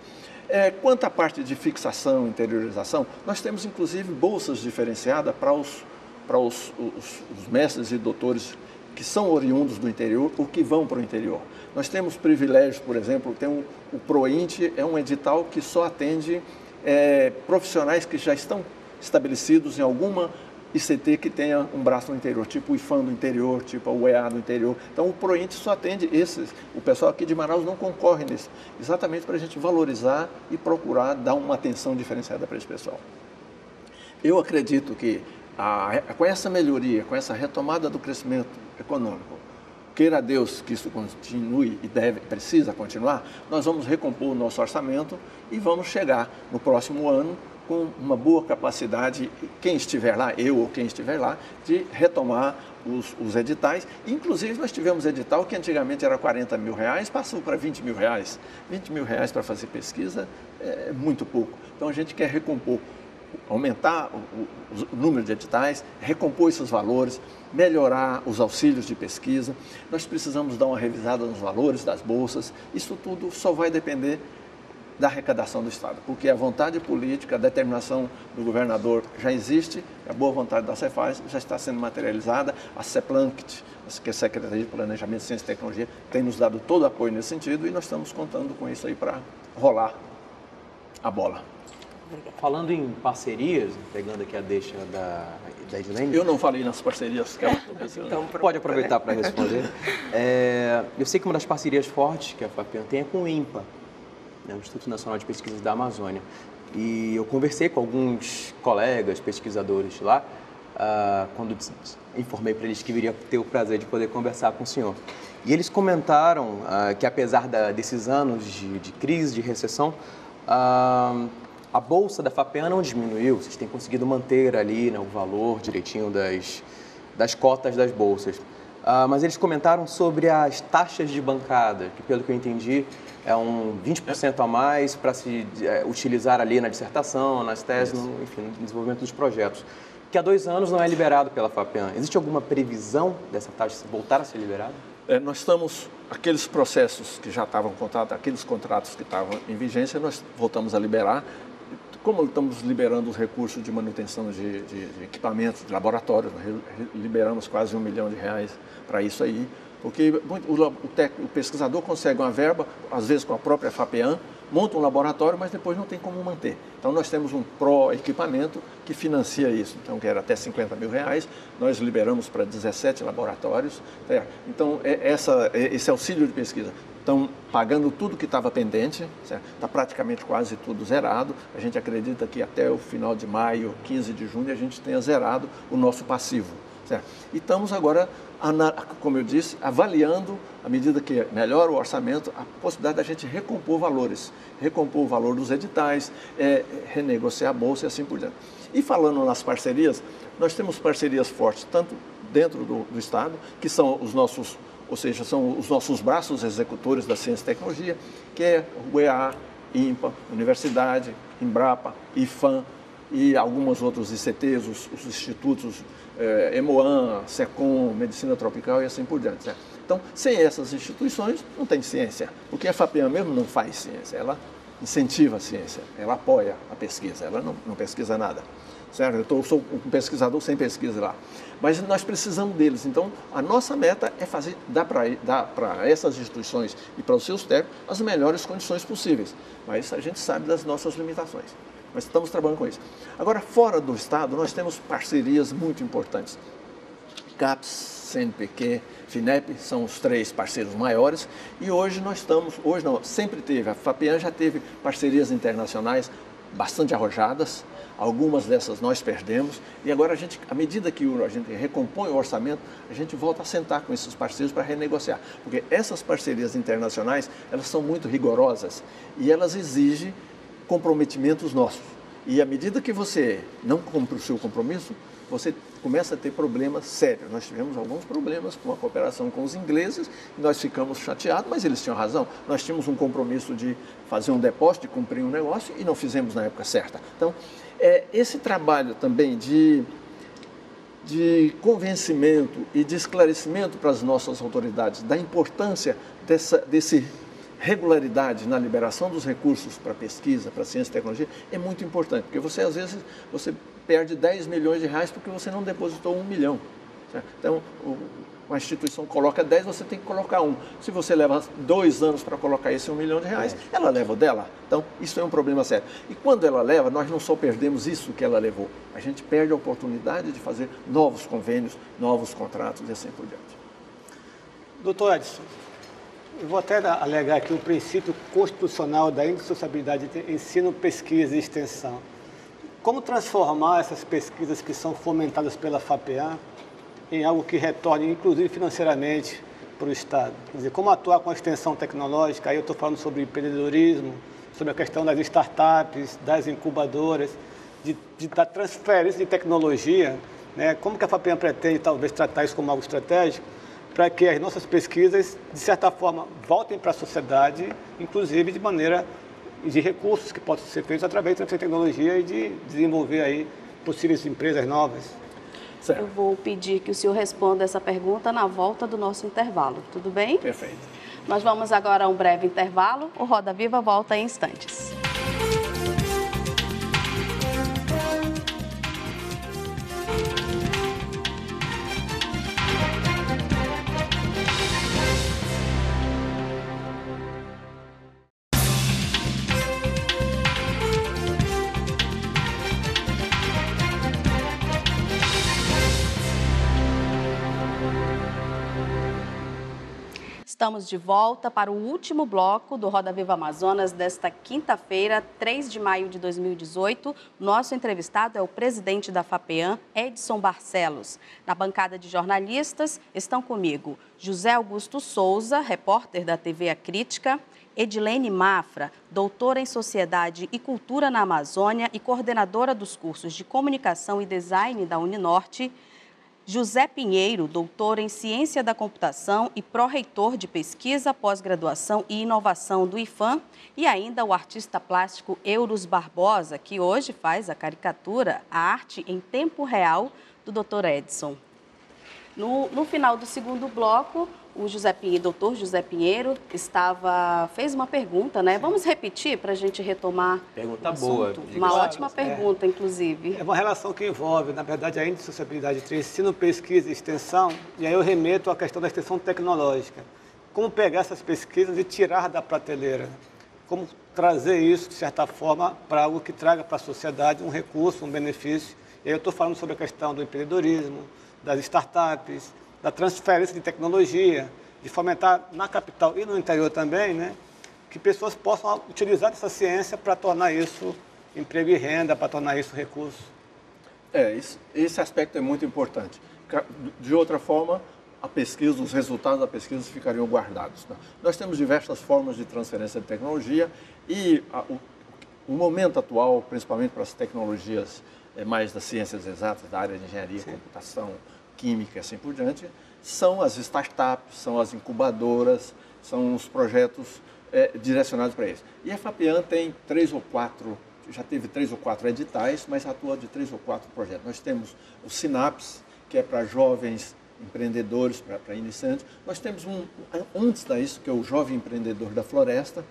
[SPEAKER 3] É, quanto à parte de fixação, interiorização, nós temos inclusive bolsas diferenciadas para os, para os, os, os mestres e doutores que são oriundos do interior ou que vão para o interior. Nós temos privilégios, por exemplo, tem um, o PROINT é um edital que só atende é, profissionais que já estão estabelecidos em alguma ICT que tenha um braço no interior, tipo o IFAM do interior, tipo a UEA do interior. Então o PROINT só atende esses. O pessoal aqui de Manaus não concorre nisso, exatamente para a gente valorizar e procurar dar uma atenção diferenciada para esse pessoal. Eu acredito que a, com essa melhoria, com essa retomada do crescimento econômico, queira Deus que isso continue e deve, precisa continuar, nós vamos recompor o nosso orçamento e vamos chegar no próximo ano com uma boa capacidade, quem estiver lá, eu ou quem estiver lá, de retomar os, os, editais. Inclusive, nós tivemos edital que antigamente era 40 mil reais, passou para 20 mil reais. 20 mil reais para fazer pesquisa é muito pouco. Então, a gente quer recompor aumentar o, número de editais, recompor esses valores, melhorar os auxílios de pesquisa. Nós precisamos dar uma revisada nos valores das bolsas. Isso tudo só vai depender da arrecadação do Estado, porque a vontade política, a determinação do governador já existe, a boa vontade da Cefaz já está sendo materializada, a CEPLANCT, que é a Secretaria de Planejamento, Ciência e Tecnologia, tem nos dado todo o apoio nesse sentido e nós estamos contando com isso aí para rolar a bola.
[SPEAKER 5] Falando em parcerias, pegando aqui a deixa da, da Edilene.
[SPEAKER 3] Eu não falei nas parcerias que ela
[SPEAKER 5] então, Pode aproveitar para responder. É, eu sei que uma das parcerias fortes que a FAPEAN tem é com o INPA, né, o Instituto Nacional de Pesquisas da Amazônia. E eu conversei com alguns colegas pesquisadores lá, uh, quando informei para eles que viria ter o prazer de poder conversar com o senhor. E eles comentaram uh, que, apesar da, desses anos de, de, crise, de recessão, uh, a bolsa da FAPEAN não diminuiu, vocês têm conseguido manter ali né, o valor direitinho das, das cotas das bolsas. Uh, mas eles comentaram sobre as taxas de bancada, que pelo que eu entendi é um 20% a mais para se é, utilizar ali na dissertação, nas teses, no, enfim, no desenvolvimento dos projetos, que há dois anos não é liberado pela FAPEAN. Existe alguma previsão dessa taxa voltar a ser liberada?
[SPEAKER 3] É, nós estamos, aqueles processos que já estavam contratados, aqueles contratos que estavam em vigência, nós voltamos a liberar como estamos liberando os recursos de manutenção de, de, de equipamentos, de laboratórios, liberamos quase um milhão de reais para isso aí, porque o, o, pesquisador consegue uma verba, às vezes com a própria FAPEAN, monta um laboratório, mas depois não tem como manter. Então nós temos um pró-equipamento que financia isso, então que era até 50 mil reais, nós liberamos para 17 laboratórios. Então é, essa, é, esse auxílio de pesquisa estão pagando tudo que estava pendente, está praticamente quase tudo zerado. A gente acredita que até o final de maio, 15 de junho, a gente tenha zerado o nosso passivo. Certo? E estamos agora, como eu disse, avaliando, à medida que melhora o orçamento, a possibilidade da gente recompor valores, recompor o valor dos editais, é, renegociar a bolsa e assim por diante. E falando nas parcerias, nós temos parcerias fortes, tanto dentro do, do Estado, que são os nossos ou seja, são os nossos braços executores da ciência e tecnologia, que é o EA, INPA, Universidade, Embrapa, IFAM e alguns outros ICTs, os, os institutos eh, EMOAN, SECOM, Medicina Tropical e assim por diante. Certo? Então, sem essas instituições, não tem ciência, porque a FAPEAM mesmo não faz ciência, ela incentiva a ciência, ela apoia a pesquisa, ela não, não pesquisa nada certo? Eu tô, sou um pesquisador sem pesquisa lá. Mas nós precisamos deles. Então, a nossa meta é fazer, dar para essas instituições e para os seus técnicos as melhores condições possíveis. Mas a gente sabe das nossas limitações. Mas estamos trabalhando com isso. Agora, fora do Estado, nós temos parcerias muito importantes. CAPES, CNPq, FINEP são os três parceiros maiores. E hoje nós estamos, hoje não, sempre teve, a FAPEAN já teve parcerias internacionais bastante arrojadas, Algumas dessas nós perdemos. E agora a gente, à medida que a gente recompõe o orçamento, a gente volta a sentar com esses parceiros para renegociar, porque essas parcerias internacionais elas são muito rigorosas. E elas exigem comprometimentos nossos. E à medida que você não cumpre o seu compromisso, você começa a ter problemas sérios. Nós tivemos alguns problemas com a cooperação com os ingleses, nós ficamos chateados, mas eles tinham razão. Nós tínhamos um compromisso de fazer um depósito, de cumprir um negócio e não fizemos na época certa. Então, é, esse trabalho também de, de convencimento e de esclarecimento para as nossas autoridades da importância dessa desse regularidade na liberação dos recursos para pesquisa, para ciência e tecnologia é muito importante, porque você às vezes você perde 10 milhões de reais porque você não depositou um milhão. Certo? Então, uma instituição coloca 10, você tem que colocar um. Se você leva dois anos para colocar esse um milhão de reais, é. ela leva o dela. Então, isso é um problema sério. E quando ela leva, nós não só perdemos isso que ela levou, a gente perde a oportunidade de fazer novos convênios, novos contratos e assim por diante.
[SPEAKER 6] Doutor Edson, eu vou até alegar aqui o princípio constitucional da indissociabilidade entre ensino, pesquisa e extensão. Como transformar essas pesquisas que são fomentadas pela FAPEA em algo que retorne, inclusive financeiramente, para o Estado. Quer dizer, como atuar com a extensão tecnológica, aí eu estou falando sobre empreendedorismo, sobre a questão das startups, das incubadoras, de, de, da transferência de tecnologia, né? como que a FAPEM pretende talvez tratar isso como algo estratégico, para que as nossas pesquisas, de certa forma, voltem para a sociedade, inclusive de maneira de recursos que possam ser feitos através da tecnologia e de desenvolver aí possíveis empresas novas.
[SPEAKER 2] Certo. Eu vou pedir que o senhor responda essa pergunta na volta do nosso intervalo, tudo bem?
[SPEAKER 3] Perfeito.
[SPEAKER 2] Nós vamos agora a um breve intervalo. O Roda Viva volta em instantes. Estamos de volta para o último bloco do Roda Viva Amazonas desta quinta-feira, 3 de maio de 2018. Nosso entrevistado é o presidente da FAPEAM, Edson Barcelos. Na bancada de jornalistas estão comigo José Augusto Souza, repórter da TV A Crítica, Edilene Mafra, doutora em Sociedade e Cultura na Amazônia e coordenadora dos cursos de Comunicação e Design da Uninorte, José Pinheiro, doutor em Ciência da Computação e pró-reitor de Pesquisa, Pós-Graduação e Inovação do IFAM, e ainda o artista plástico Euros Barbosa, que hoje faz a caricatura, a arte em tempo real do Dr. Edson. No, no final do segundo bloco, o José Pinheiro, doutor José Pinheiro estava fez uma pergunta, né? Sim. Vamos repetir para a gente retomar.
[SPEAKER 5] Pergunta boa.
[SPEAKER 2] Uma claro, ótima pergunta,
[SPEAKER 6] é,
[SPEAKER 2] inclusive.
[SPEAKER 6] É uma relação que envolve, na verdade, a indissociabilidade entre ensino, pesquisa e extensão. E aí eu remeto à questão da extensão tecnológica. Como pegar essas pesquisas e tirar da prateleira? Como trazer isso, de certa forma, para algo que traga para a sociedade um recurso, um benefício? E aí eu estou falando sobre a questão do empreendedorismo, das startups, da transferência de tecnologia, de fomentar na capital e no interior também, né, que pessoas possam utilizar essa ciência para tornar isso emprego e renda, para tornar isso recurso.
[SPEAKER 3] É, isso, esse aspecto é muito importante. De outra forma, a pesquisa, os resultados da pesquisa ficariam guardados. Né? Nós temos diversas formas de transferência de tecnologia e a, o, o, momento atual, principalmente para as tecnologias é, mais das ciências exatas, da área de engenharia, Sim. computação, química e assim por diante, são as startups, são as incubadoras, são os projetos é, direcionados para isso. E a FAPEAN tem três ou quatro, já teve três ou quatro editais, mas atua de três ou quatro projetos. Nós temos o Sinaps, que é para jovens empreendedores, para, iniciantes. Nós temos um, antes disso, que é o Jovem Empreendedor da Floresta.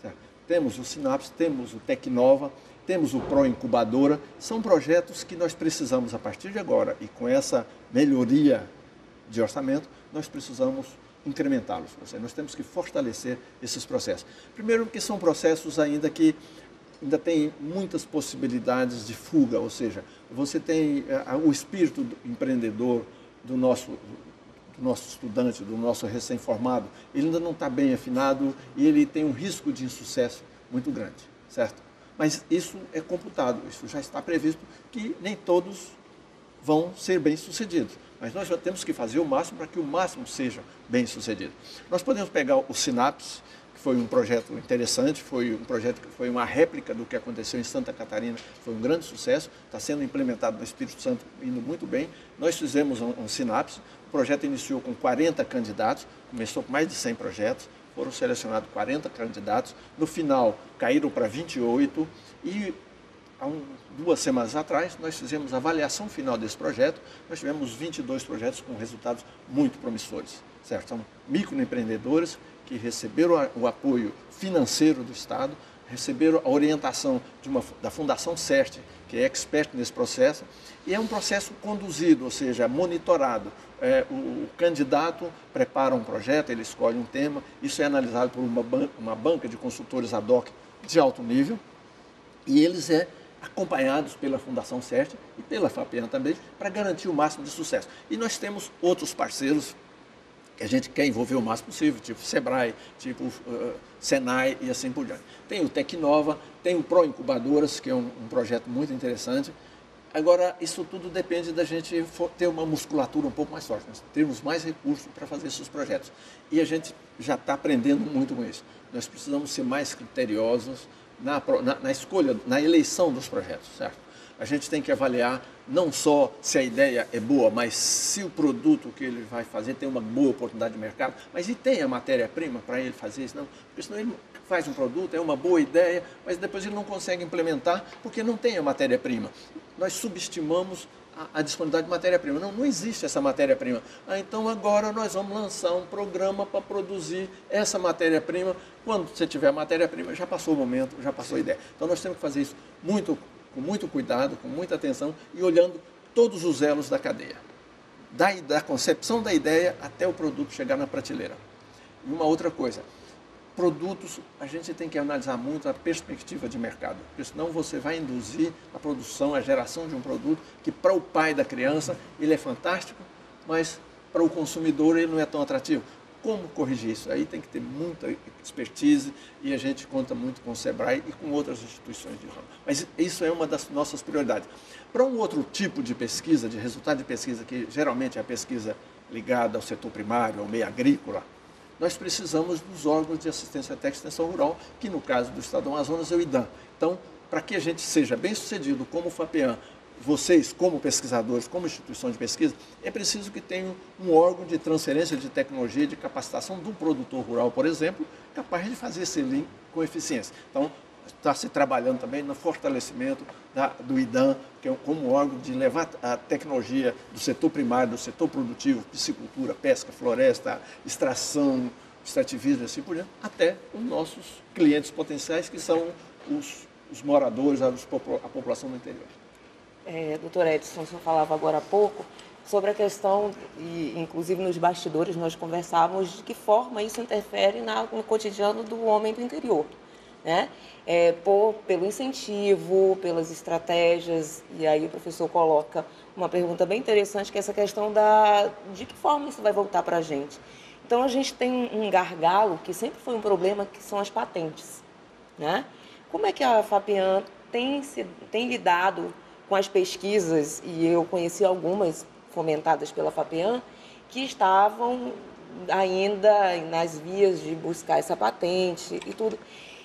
[SPEAKER 3] Certo? Temos o Sinaps, temos o Tecnova, temos o Pro Incubadora, são projetos que nós precisamos, a partir de agora, e com essa melhoria de orçamento, nós precisamos incrementá-los. Nós temos que fortalecer esses processos. Primeiro, porque são processos ainda que ainda tem muitas possibilidades de fuga, ou seja, você tem uh, o espírito empreendedor do nosso, do nosso estudante, do nosso recém-formado, ele ainda não está bem afinado e ele tem um risco de insucesso muito grande, certo? Mas isso é computado, isso já está previsto que nem todos vão ser bem-sucedidos. Mas nós já temos que fazer o máximo para que o máximo seja bem-sucedido. Nós podemos pegar o Sinapse, que foi um projeto interessante, foi um projeto que foi uma réplica do que aconteceu em Santa Catarina, foi um grande sucesso, está sendo implementado no Espírito Santo, indo muito bem. Nós fizemos um, um Sinapse, o projeto iniciou com 40 candidatos, começou com mais de 100 projetos, foram selecionados 40 candidatos, no final caíram para 28 e há um, duas semanas atrás nós fizemos a avaliação final desse projeto, nós tivemos 22 projetos com resultados muito promissores, certo? São microempreendedores que receberam o apoio financeiro do Estado, receberam a orientação de uma, da Fundação CERT, que é expert nesse processo, e é um processo conduzido, ou seja, monitorado. É, o, o, candidato prepara um projeto, ele escolhe um tema, isso é analisado por uma, ban uma banca de consultores ad hoc de alto nível, e eles é acompanhados pela Fundação CERT e pela FAPEAN também, para garantir o máximo de sucesso. E nós temos outros parceiros que a gente quer envolver o máximo possível, tipo Sebrae, tipo uh, Senai e assim por diante. Tem o Tecnova, tem o Pro Incubadoras, que é um, um projeto muito interessante. Agora, isso tudo depende da gente ter uma musculatura um pouco mais forte, nós termos mais recursos para fazer esses projetos. E a gente já está aprendendo muito com isso. Nós precisamos ser mais criteriosos na, na, na escolha, na eleição dos projetos, certo? A gente tem que avaliar não só se a ideia é boa, mas se o produto que ele vai fazer tem uma boa oportunidade de mercado, mas e tem a matéria-prima para ele fazer isso? Não, porque senão ele faz um produto, é uma boa ideia, mas depois ele não consegue implementar porque não tem a matéria-prima. Nós subestimamos a, a disponibilidade de matéria-prima. Não, não existe essa matéria-prima. Ah, então agora nós vamos lançar um programa para produzir essa matéria-prima. Quando você tiver matéria-prima, já passou o momento, já passou a ideia. Então nós temos que fazer isso muito, com muito cuidado, com muita atenção e olhando todos os elos da cadeia. Da, da concepção da ideia até o produto chegar na prateleira. E uma outra coisa, produtos, a gente tem que analisar muito a perspectiva de mercado, porque senão você vai induzir a produção, a geração de um produto que para o pai da criança ele é fantástico, mas para o consumidor ele não é tão atrativo. Como corrigir isso? Aí tem que ter muita expertise e a gente conta muito com o SEBRAE e com outras instituições de ramo. Mas isso é uma das nossas prioridades. Para um outro tipo de pesquisa, de resultado de pesquisa, que geralmente é a pesquisa ligada ao setor primário, ao meio agrícola, nós precisamos dos órgãos de assistência técnica e extensão rural, que no caso do Estado do Amazonas é o IDAM. Então, para que a gente seja bem sucedido como FAPEAN, vocês como pesquisadores, como instituição de pesquisa, é preciso que tenham um órgão de transferência de tecnologia, de capacitação do produtor rural, por exemplo, capaz de fazer esse link com eficiência. Então, está se trabalhando também no fortalecimento da, do IDAM, que é como órgão de levar a tecnologia do setor primário, do setor produtivo, piscicultura, pesca, floresta, extração, extrativismo, assim por diante, até os nossos clientes potenciais, que são os, os moradores, a população do interior.
[SPEAKER 4] É, doutor Edson, o senhor falava agora há pouco sobre a questão, e inclusive nos bastidores nós conversávamos de que forma isso interfere na, no cotidiano do homem do interior né? É, por, pelo incentivo, pelas estratégias, e aí o professor coloca uma pergunta bem interessante, que é essa questão da, de que forma isso vai voltar para a gente. Então, a gente tem um gargalo, que sempre foi um problema, que são as patentes. Né? Como é que a FAPEAN tem, tem lidado com as pesquisas, e eu conheci algumas fomentadas pela FAPEAN, que estavam ainda nas vias de buscar essa patente e tudo.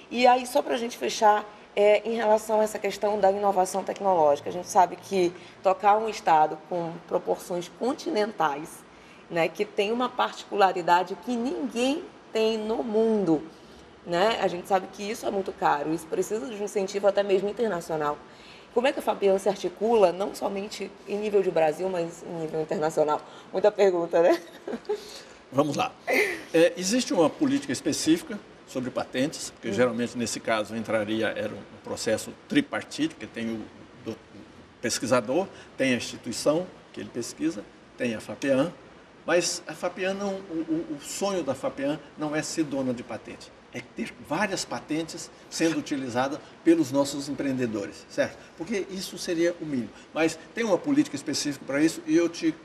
[SPEAKER 4] E aí, só para a gente fechar, é, em relação a essa questão da inovação tecnológica, a gente sabe que tocar um Estado com proporções continentais, né, que tem uma particularidade que ninguém tem no mundo, né? A gente sabe que isso é muito caro, isso precisa de um incentivo até mesmo internacional. Como é que a Fabiana se articula, não somente em nível de Brasil, mas em nível internacional? Muita pergunta, né?
[SPEAKER 3] Vamos lá. É, existe uma política específica sobre patentes, que uhum. geralmente nesse caso entraria, era um processo tripartite, que tem o, do, o pesquisador, tem a instituição que ele pesquisa, tem a FAPEAN, mas a FAPEAN não, o, o sonho da FAPEAN não é ser dona de patente, é ter várias patentes sendo utilizadas pelos nossos empreendedores, certo? Porque isso seria o mínimo. Mas tem uma política específica para isso e eu te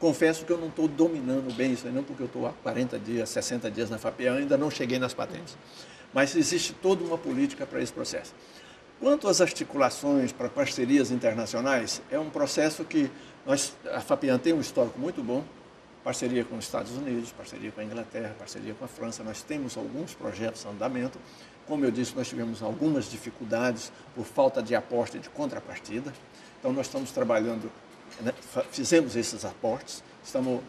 [SPEAKER 3] Confesso que eu não estou dominando bem isso, não porque eu estou há 40 dias, 60 dias na FAPEAN, ainda não cheguei nas patentes. Mas existe toda uma política para esse processo. Quanto às articulações para parcerias internacionais, é um processo que nós, a FAPEAN tem um histórico muito bom, parceria com os Estados Unidos, parceria com a Inglaterra, parceria com a França, nós temos alguns projetos em andamento. Como eu disse, nós tivemos algumas dificuldades por falta de aposta e de contrapartida. Então, nós estamos trabalhando né, fizemos esses aportes, estamos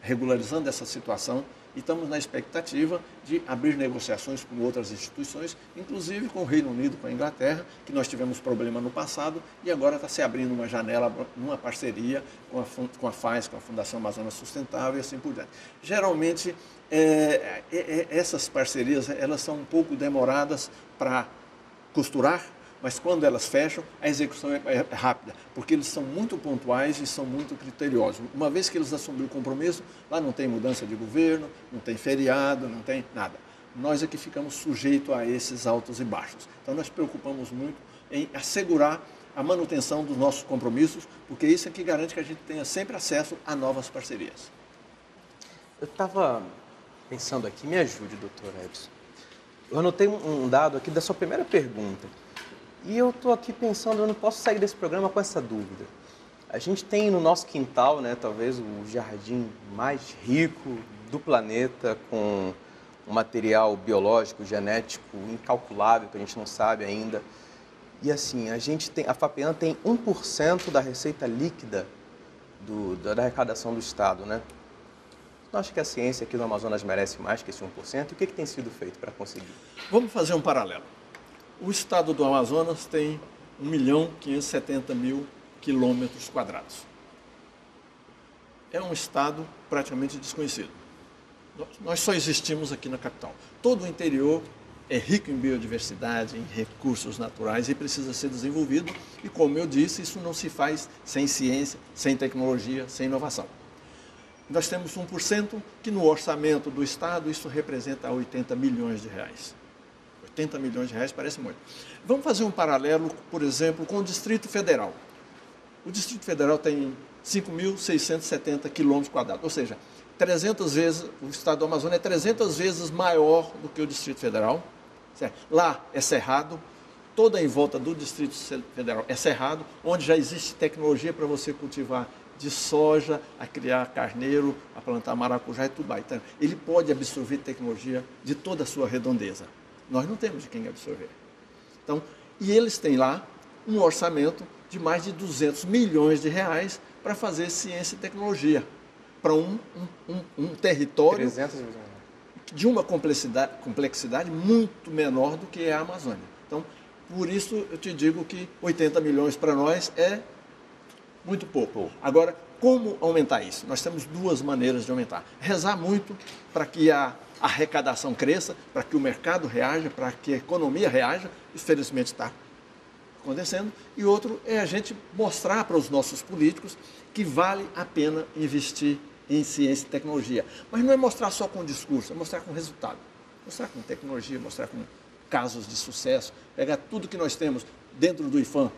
[SPEAKER 3] regularizando essa situação e estamos na expectativa de abrir negociações com outras instituições, inclusive com o Reino Unido, com a Inglaterra, que nós tivemos problema no passado e agora está se abrindo uma janela, uma parceria com a, com a FAES, com a Fundação Amazonas Sustentável e assim por diante. Geralmente, é, é, é essas parcerias elas são um pouco demoradas para costurar, mas quando elas fecham, a execução é, é rápida, porque eles são muito pontuais e são muito criteriosos. Uma vez que eles assumiram o compromisso, lá não tem mudança de governo, não tem feriado, não tem nada. Nós é que ficamos sujeitos a esses altos e baixos. Então, nós preocupamos muito em assegurar a manutenção dos nossos compromissos, porque isso é que garante que a gente tenha sempre acesso a novas parcerias.
[SPEAKER 5] Eu estava pensando aqui, me ajude, doutor Edson. Eu anotei um dado aqui da sua primeira pergunta. E eu estou aqui pensando, eu não posso sair desse programa com essa dúvida. A gente tem no nosso quintal, né, talvez o jardim mais rico do planeta, com um material biológico, genético incalculável, que a gente não sabe ainda. E assim, a gente tem, a FAPEAN tem 1% da receita líquida do, da arrecadação do Estado, né? Não acha que a ciência aqui no Amazonas merece mais que esse 1%? E o que, que tem sido feito para conseguir?
[SPEAKER 3] Vamos fazer um paralelo. O estado do Amazonas tem 1 milhão 570 mil quilômetros quadrados. É um estado praticamente desconhecido. Nós só existimos aqui na capital. Todo o interior é rico em biodiversidade, em recursos naturais e precisa ser desenvolvido. E como eu disse, isso não se faz sem ciência, sem tecnologia, sem inovação. Nós temos 1% que no orçamento do Estado isso representa 80 milhões de reais. 80 milhões de reais parece muito. Vamos fazer um paralelo, por exemplo, com o Distrito Federal. O Distrito Federal tem 5.670 quilômetros quadrados, ou seja, 300 vezes, o estado do Amazonas é 300 vezes maior do que o Distrito Federal. Certo? Lá é cerrado, toda em volta do Distrito Federal é cerrado, onde já existe tecnologia para você cultivar de soja, a criar carneiro, a plantar maracujá e tudo Então, ele pode absorver tecnologia de toda a sua redondeza. Nós não temos de quem absorver. Então, e eles têm lá um orçamento de mais de 200 milhões de reais para fazer ciência e tecnologia para um, um, um, um, território de uma complexidade, complexidade muito menor do que a Amazônia. Então, por isso eu te digo que 80 milhões para nós é muito pouco. Agora, como aumentar isso? Nós temos duas maneiras de aumentar. Rezar muito para que a arrecadação cresça, para que o mercado reaja, para que a economia reaja. Infelizmente está acontecendo. E outro é a gente mostrar para os nossos políticos que vale a pena investir em ciência e tecnologia. Mas não é mostrar só com discurso, é mostrar com resultado. Mostrar com tecnologia, mostrar com casos de sucesso, pegar tudo que nós temos dentro do IFAM,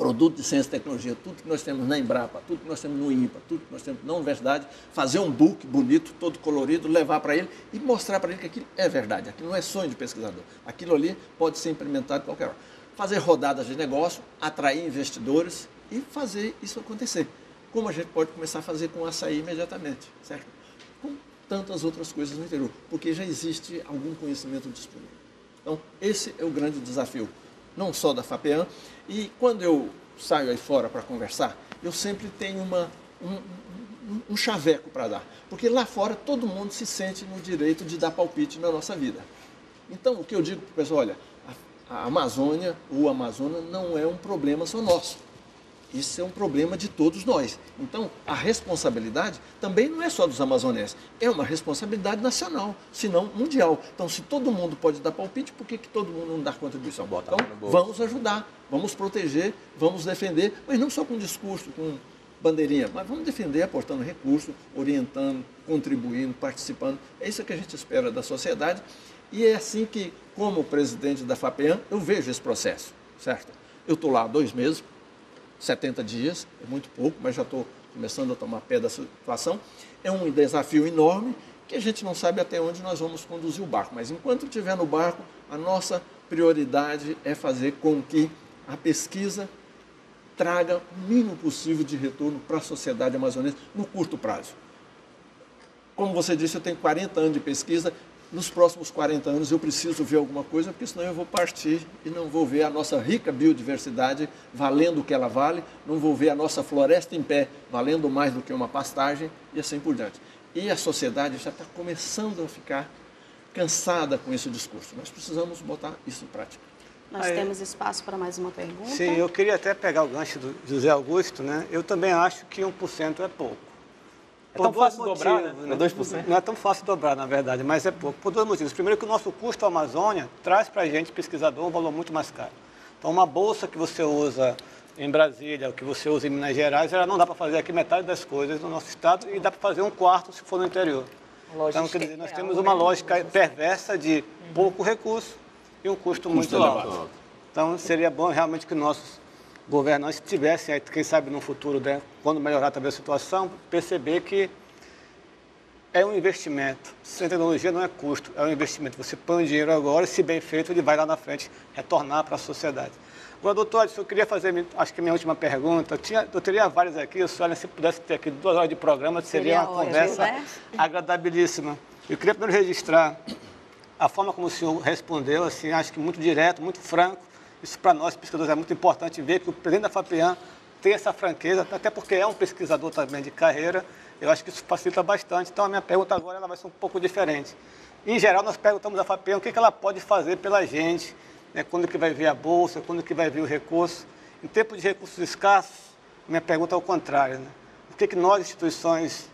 [SPEAKER 3] produto de ciência e tecnologia, tudo que nós temos na Embrapa, tudo que nós temos no INPA, tudo que nós temos na universidade, fazer um book bonito, todo colorido, levar para ele e mostrar para ele que aquilo é verdade, aquilo não é sonho de pesquisador, aquilo ali pode ser implementado qualquer hora. Fazer rodadas de negócio, atrair investidores e fazer isso acontecer. Como a gente pode começar a fazer com açaí imediatamente, certo? Com tantas outras coisas no interior, porque já existe algum conhecimento disponível. Então, esse é o grande desafio não só da FAPEAN. E quando eu saio aí fora para conversar, eu sempre tenho uma, um, um, chaveco para dar. Porque lá fora todo mundo se sente no direito de dar palpite na nossa vida. Então, o que eu digo para o pessoal, olha, a, a Amazônia, o Amazonas, não é um problema só nosso. Isso é um problema de todos nós. Então, a responsabilidade também não é só dos amazonenses, é uma responsabilidade nacional, se não mundial. Então, se todo mundo pode dar palpite, por que, que todo mundo não dá contribuição? Então, vamos ajudar, vamos proteger, vamos defender, mas não só com discurso, com bandeirinha, mas vamos defender aportando recurso, orientando, contribuindo, participando. É isso que a gente espera da sociedade e é assim que, como presidente da FAPEAN, eu vejo esse processo, certo? Eu estou lá há dois meses, 70 dias, é muito pouco, mas já estou começando a tomar pé da situação. É um desafio enorme que a gente não sabe até onde nós vamos conduzir o barco. Mas enquanto estiver no barco, a nossa prioridade é fazer com que a pesquisa traga o mínimo possível de retorno para a sociedade amazonense no curto prazo. Como você disse, eu tenho 40 anos de pesquisa nos próximos 40 anos eu preciso ver alguma coisa, porque senão eu vou partir e não vou ver a nossa rica biodiversidade valendo o que ela vale, não vou ver a nossa floresta em pé valendo mais do que uma pastagem e assim por diante. E a sociedade já está começando a ficar cansada com esse discurso. Nós precisamos botar isso em prática.
[SPEAKER 2] Nós Aí, temos espaço para mais uma pergunta.
[SPEAKER 6] Sim, eu queria até pegar o gancho do José Augusto, né? Eu também acho que 1% é pouco.
[SPEAKER 5] É tão fácil motivos, dobrar, né? né? 2%?
[SPEAKER 6] Não é tão fácil dobrar, na verdade, mas é pouco. Por dois motivos. Primeiro que o nosso custo Amazônia traz para a gente, pesquisador, um valor muito mais caro. Então, uma bolsa que você usa em Brasília, o que você usa em Minas Gerais, ela não dá para fazer aqui metade das coisas no nosso estado e dá para fazer um quarto se for no interior. Lógica então, quer dizer, nós temos uma lógica perversa de pouco recurso e um custo, custo muito alto. Então, seria bom realmente que nossos governantes tivessem, quem sabe no futuro, né, quando melhorar também a situação, perceber que é um investimento. Sem tecnologia não é custo, é um investimento. Você põe o dinheiro agora e, se bem feito, ele vai lá na frente retornar para a sociedade. Agora, doutor, eu queria fazer, acho que minha última pergunta. Eu, tinha, eu teria várias aqui, se se pudesse ter aqui duas horas de programa, seria, seria uma conversa né? agradabilíssima. Eu queria primeiro registrar a forma como o senhor respondeu, assim, acho que muito direto, muito franco, Isso para nós, pesquisadores, é muito importante ver que o presidente da FAPEAM tem essa franqueza, até porque é um pesquisador também de carreira, eu acho que isso facilita bastante. Então, a minha pergunta agora ela vai ser um pouco diferente. Em geral, nós perguntamos à FAPEAM o que, ela pode fazer pela gente, né, quando que vai vir a bolsa, quando que vai vir o recurso. Em tempo de recursos escassos, minha pergunta é o contrário. Né? O que, que nós, instituições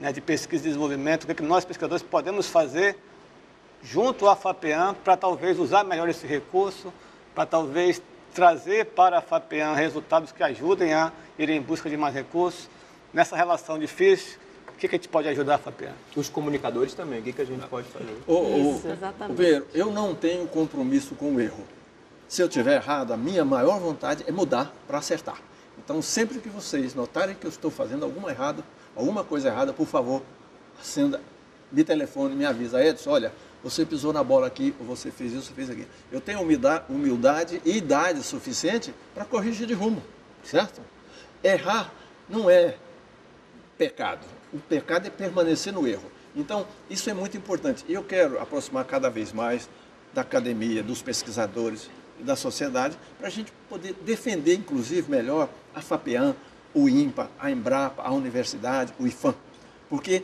[SPEAKER 6] né, de pesquisa e desenvolvimento, o que, que nós, pesquisadores, podemos fazer junto à FAPEAM para talvez usar melhor esse recurso, para talvez trazer para a FAPEAM resultados que ajudem a ir em busca de mais recursos. Nessa relação difícil, o que, que a gente pode ajudar a FAPEAM?
[SPEAKER 5] Os comunicadores também, o que, que a gente pode fazer?
[SPEAKER 3] O, Isso, exatamente. O, Pedro, eu não tenho compromisso com o erro. Se eu tiver errado, a minha maior vontade é mudar para acertar. Então, sempre que vocês notarem que eu estou fazendo alguma errado, alguma coisa errada, por favor, acenda, me telefone, me avisa. Edson, olha, você pisou na bola aqui, ou você fez isso, fez aquilo. Eu tenho humildade e idade suficiente para corrigir de rumo, certo? Errar não é pecado. O pecado é permanecer no erro. Então, isso é muito importante. E eu quero aproximar cada vez mais da academia, dos pesquisadores da sociedade, para a gente poder defender, inclusive, melhor a FAPEAM, o INPA, a Embrapa, a universidade, o IFAM. Porque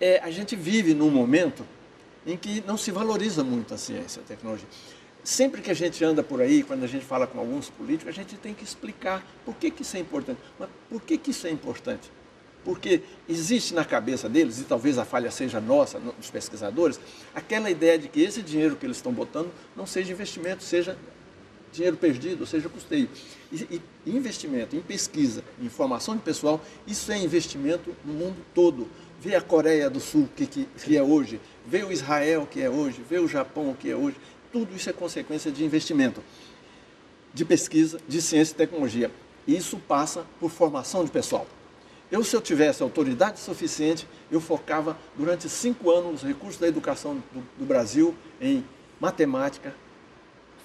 [SPEAKER 3] é, a gente vive num momento em que não se valoriza muito a ciência, a tecnologia. Sempre que a gente anda por aí, quando a gente fala com alguns políticos, a gente tem que explicar por que, que isso é importante. Mas por que, que isso é importante? Porque existe na cabeça deles, e talvez a falha seja nossa, dos pesquisadores, aquela ideia de que esse dinheiro que eles estão botando não seja investimento, seja dinheiro perdido, seja custeio. E, e investimento em pesquisa, em formação de pessoal, isso é investimento no mundo todo. Vê a Coreia do Sul, que, que, que é hoje, vê o Israel, que é hoje, vê o Japão, que é hoje. Tudo isso é consequência de investimento, de pesquisa, de ciência e tecnologia. Isso passa por formação de pessoal. Eu, se eu tivesse autoridade suficiente, eu focava durante cinco anos os recursos da educação do, do Brasil em matemática,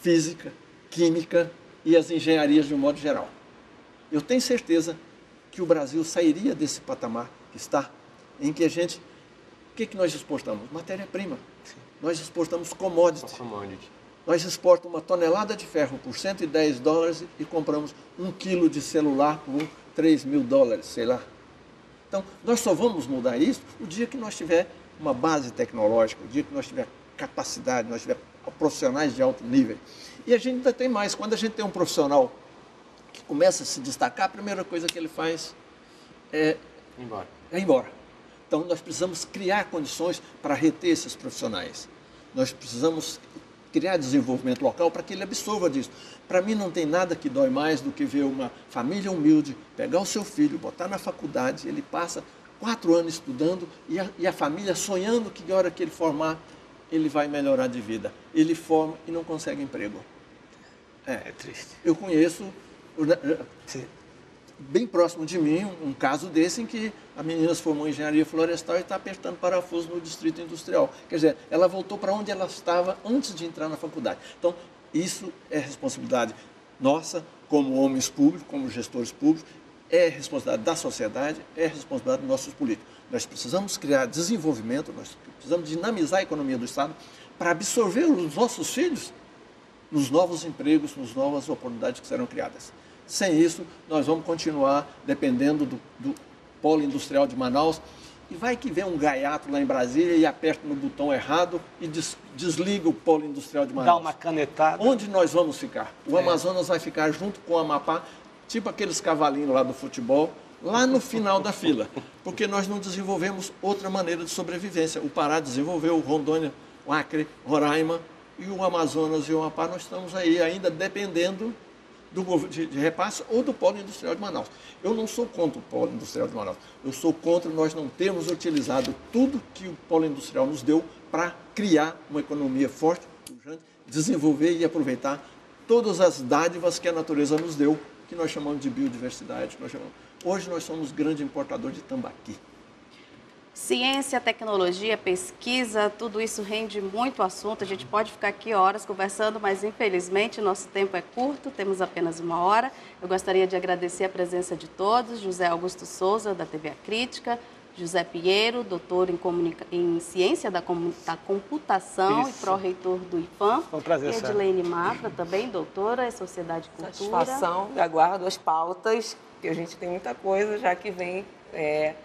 [SPEAKER 3] física, química e as engenharias de um modo geral. Eu tenho certeza que o Brasil sairia desse patamar que está em que a gente. O que, que nós exportamos? Matéria-prima. Nós exportamos commodity. commodity. Nós exportamos uma tonelada de ferro por 110 dólares e compramos um quilo de celular por 3 mil dólares, sei lá. Então, nós só vamos mudar isso o dia que nós tiver uma base tecnológica, o dia que nós tiver capacidade, nós tiver profissionais de alto nível. E a gente ainda tem mais. Quando a gente tem um profissional que começa a se destacar, a primeira coisa que ele faz é, embora. é ir embora. Então, nós precisamos criar condições para reter esses profissionais. Nós precisamos criar desenvolvimento local para que ele absorva disso. Para mim, não tem nada que dói mais do que ver uma família humilde pegar o seu filho, botar na faculdade, ele passa quatro anos estudando e a, e a família sonhando que, na hora que ele formar, ele vai melhorar de vida. Ele forma e não consegue emprego. É, é triste. Eu conheço. Sim bem próximo de mim um, caso desse em que a menina se formou em engenharia florestal e está apertando parafuso no distrito industrial. Quer dizer, ela voltou para onde ela estava antes de entrar na faculdade. Então, isso é responsabilidade nossa, como homens públicos, como gestores públicos, é responsabilidade da sociedade, é responsabilidade dos nossos políticos. Nós precisamos criar desenvolvimento, nós precisamos dinamizar a economia do Estado para absorver os nossos filhos nos novos empregos, nas novas oportunidades que serão criadas. Sem isso, nós vamos continuar dependendo do, do polo industrial de Manaus. E vai que vem um gaiato lá em Brasília e aperta no botão errado e des, desliga o polo industrial de Manaus.
[SPEAKER 6] Dá uma canetada.
[SPEAKER 3] Onde nós vamos ficar? O é. Amazonas vai ficar junto com o Amapá, tipo aqueles cavalinhos lá do futebol, lá no final da fila. Porque nós não desenvolvemos outra maneira de sobrevivência. O Pará desenvolveu, o Rondônia, o Acre, Roraima e o Amazonas e o Amapá, nós estamos aí ainda dependendo do, de, de repasse ou do polo industrial de Manaus. Eu não sou contra o polo industrial de Manaus. Eu sou contra nós não termos utilizado tudo que o polo industrial nos deu para criar uma economia forte, pujante, desenvolver e aproveitar todas as dádivas que a natureza nos deu, que nós chamamos de biodiversidade. Nós chamamos. Hoje nós somos grande importador de tambaqui.
[SPEAKER 2] Ciência, tecnologia, pesquisa, tudo isso rende muito assunto. A gente pode ficar aqui horas conversando, mas infelizmente nosso tempo é curto, temos apenas uma hora. Eu gostaria de agradecer a presença de todos, José Augusto Souza, da TV A Crítica, José Pinheiro, doutor em, comunica... em Ciência da, da Computação Isso. e pró-reitor do IFAM.
[SPEAKER 6] Foi um prazer,
[SPEAKER 2] E Edilene Mafra, também doutora em Sociedade e Cultura.
[SPEAKER 4] Satisfação, aguardo as pautas, que a gente tem muita coisa já que vem é,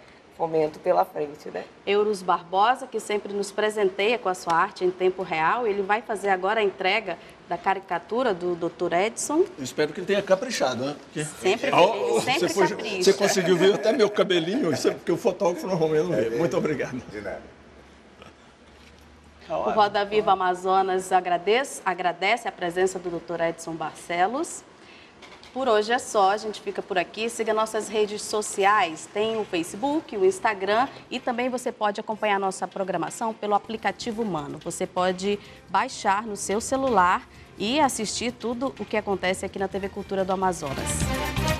[SPEAKER 4] fomento pela frente, né?
[SPEAKER 2] Eurus Barbosa, que sempre nos presenteia com a sua arte em tempo real, ele vai fazer agora a entrega da caricatura do Dr. Edson.
[SPEAKER 7] Eu espero que ele tenha caprichado, né?
[SPEAKER 2] Porque... Sempre, oh, sempre você, foi,
[SPEAKER 7] você conseguiu ver até meu cabelinho, isso é porque o fotógrafo normalmente não vê. Muito obrigado. De nada.
[SPEAKER 2] O Roda Viva Amazonas agradece, agradece a presença do Dr. Edson Barcelos. Por hoje é só, a gente fica por aqui. Siga nossas redes sociais, tem o Facebook, o Instagram e também você pode acompanhar nossa programação pelo aplicativo Humano. Você pode baixar no seu celular e assistir tudo o que acontece aqui na TV Cultura do Amazonas.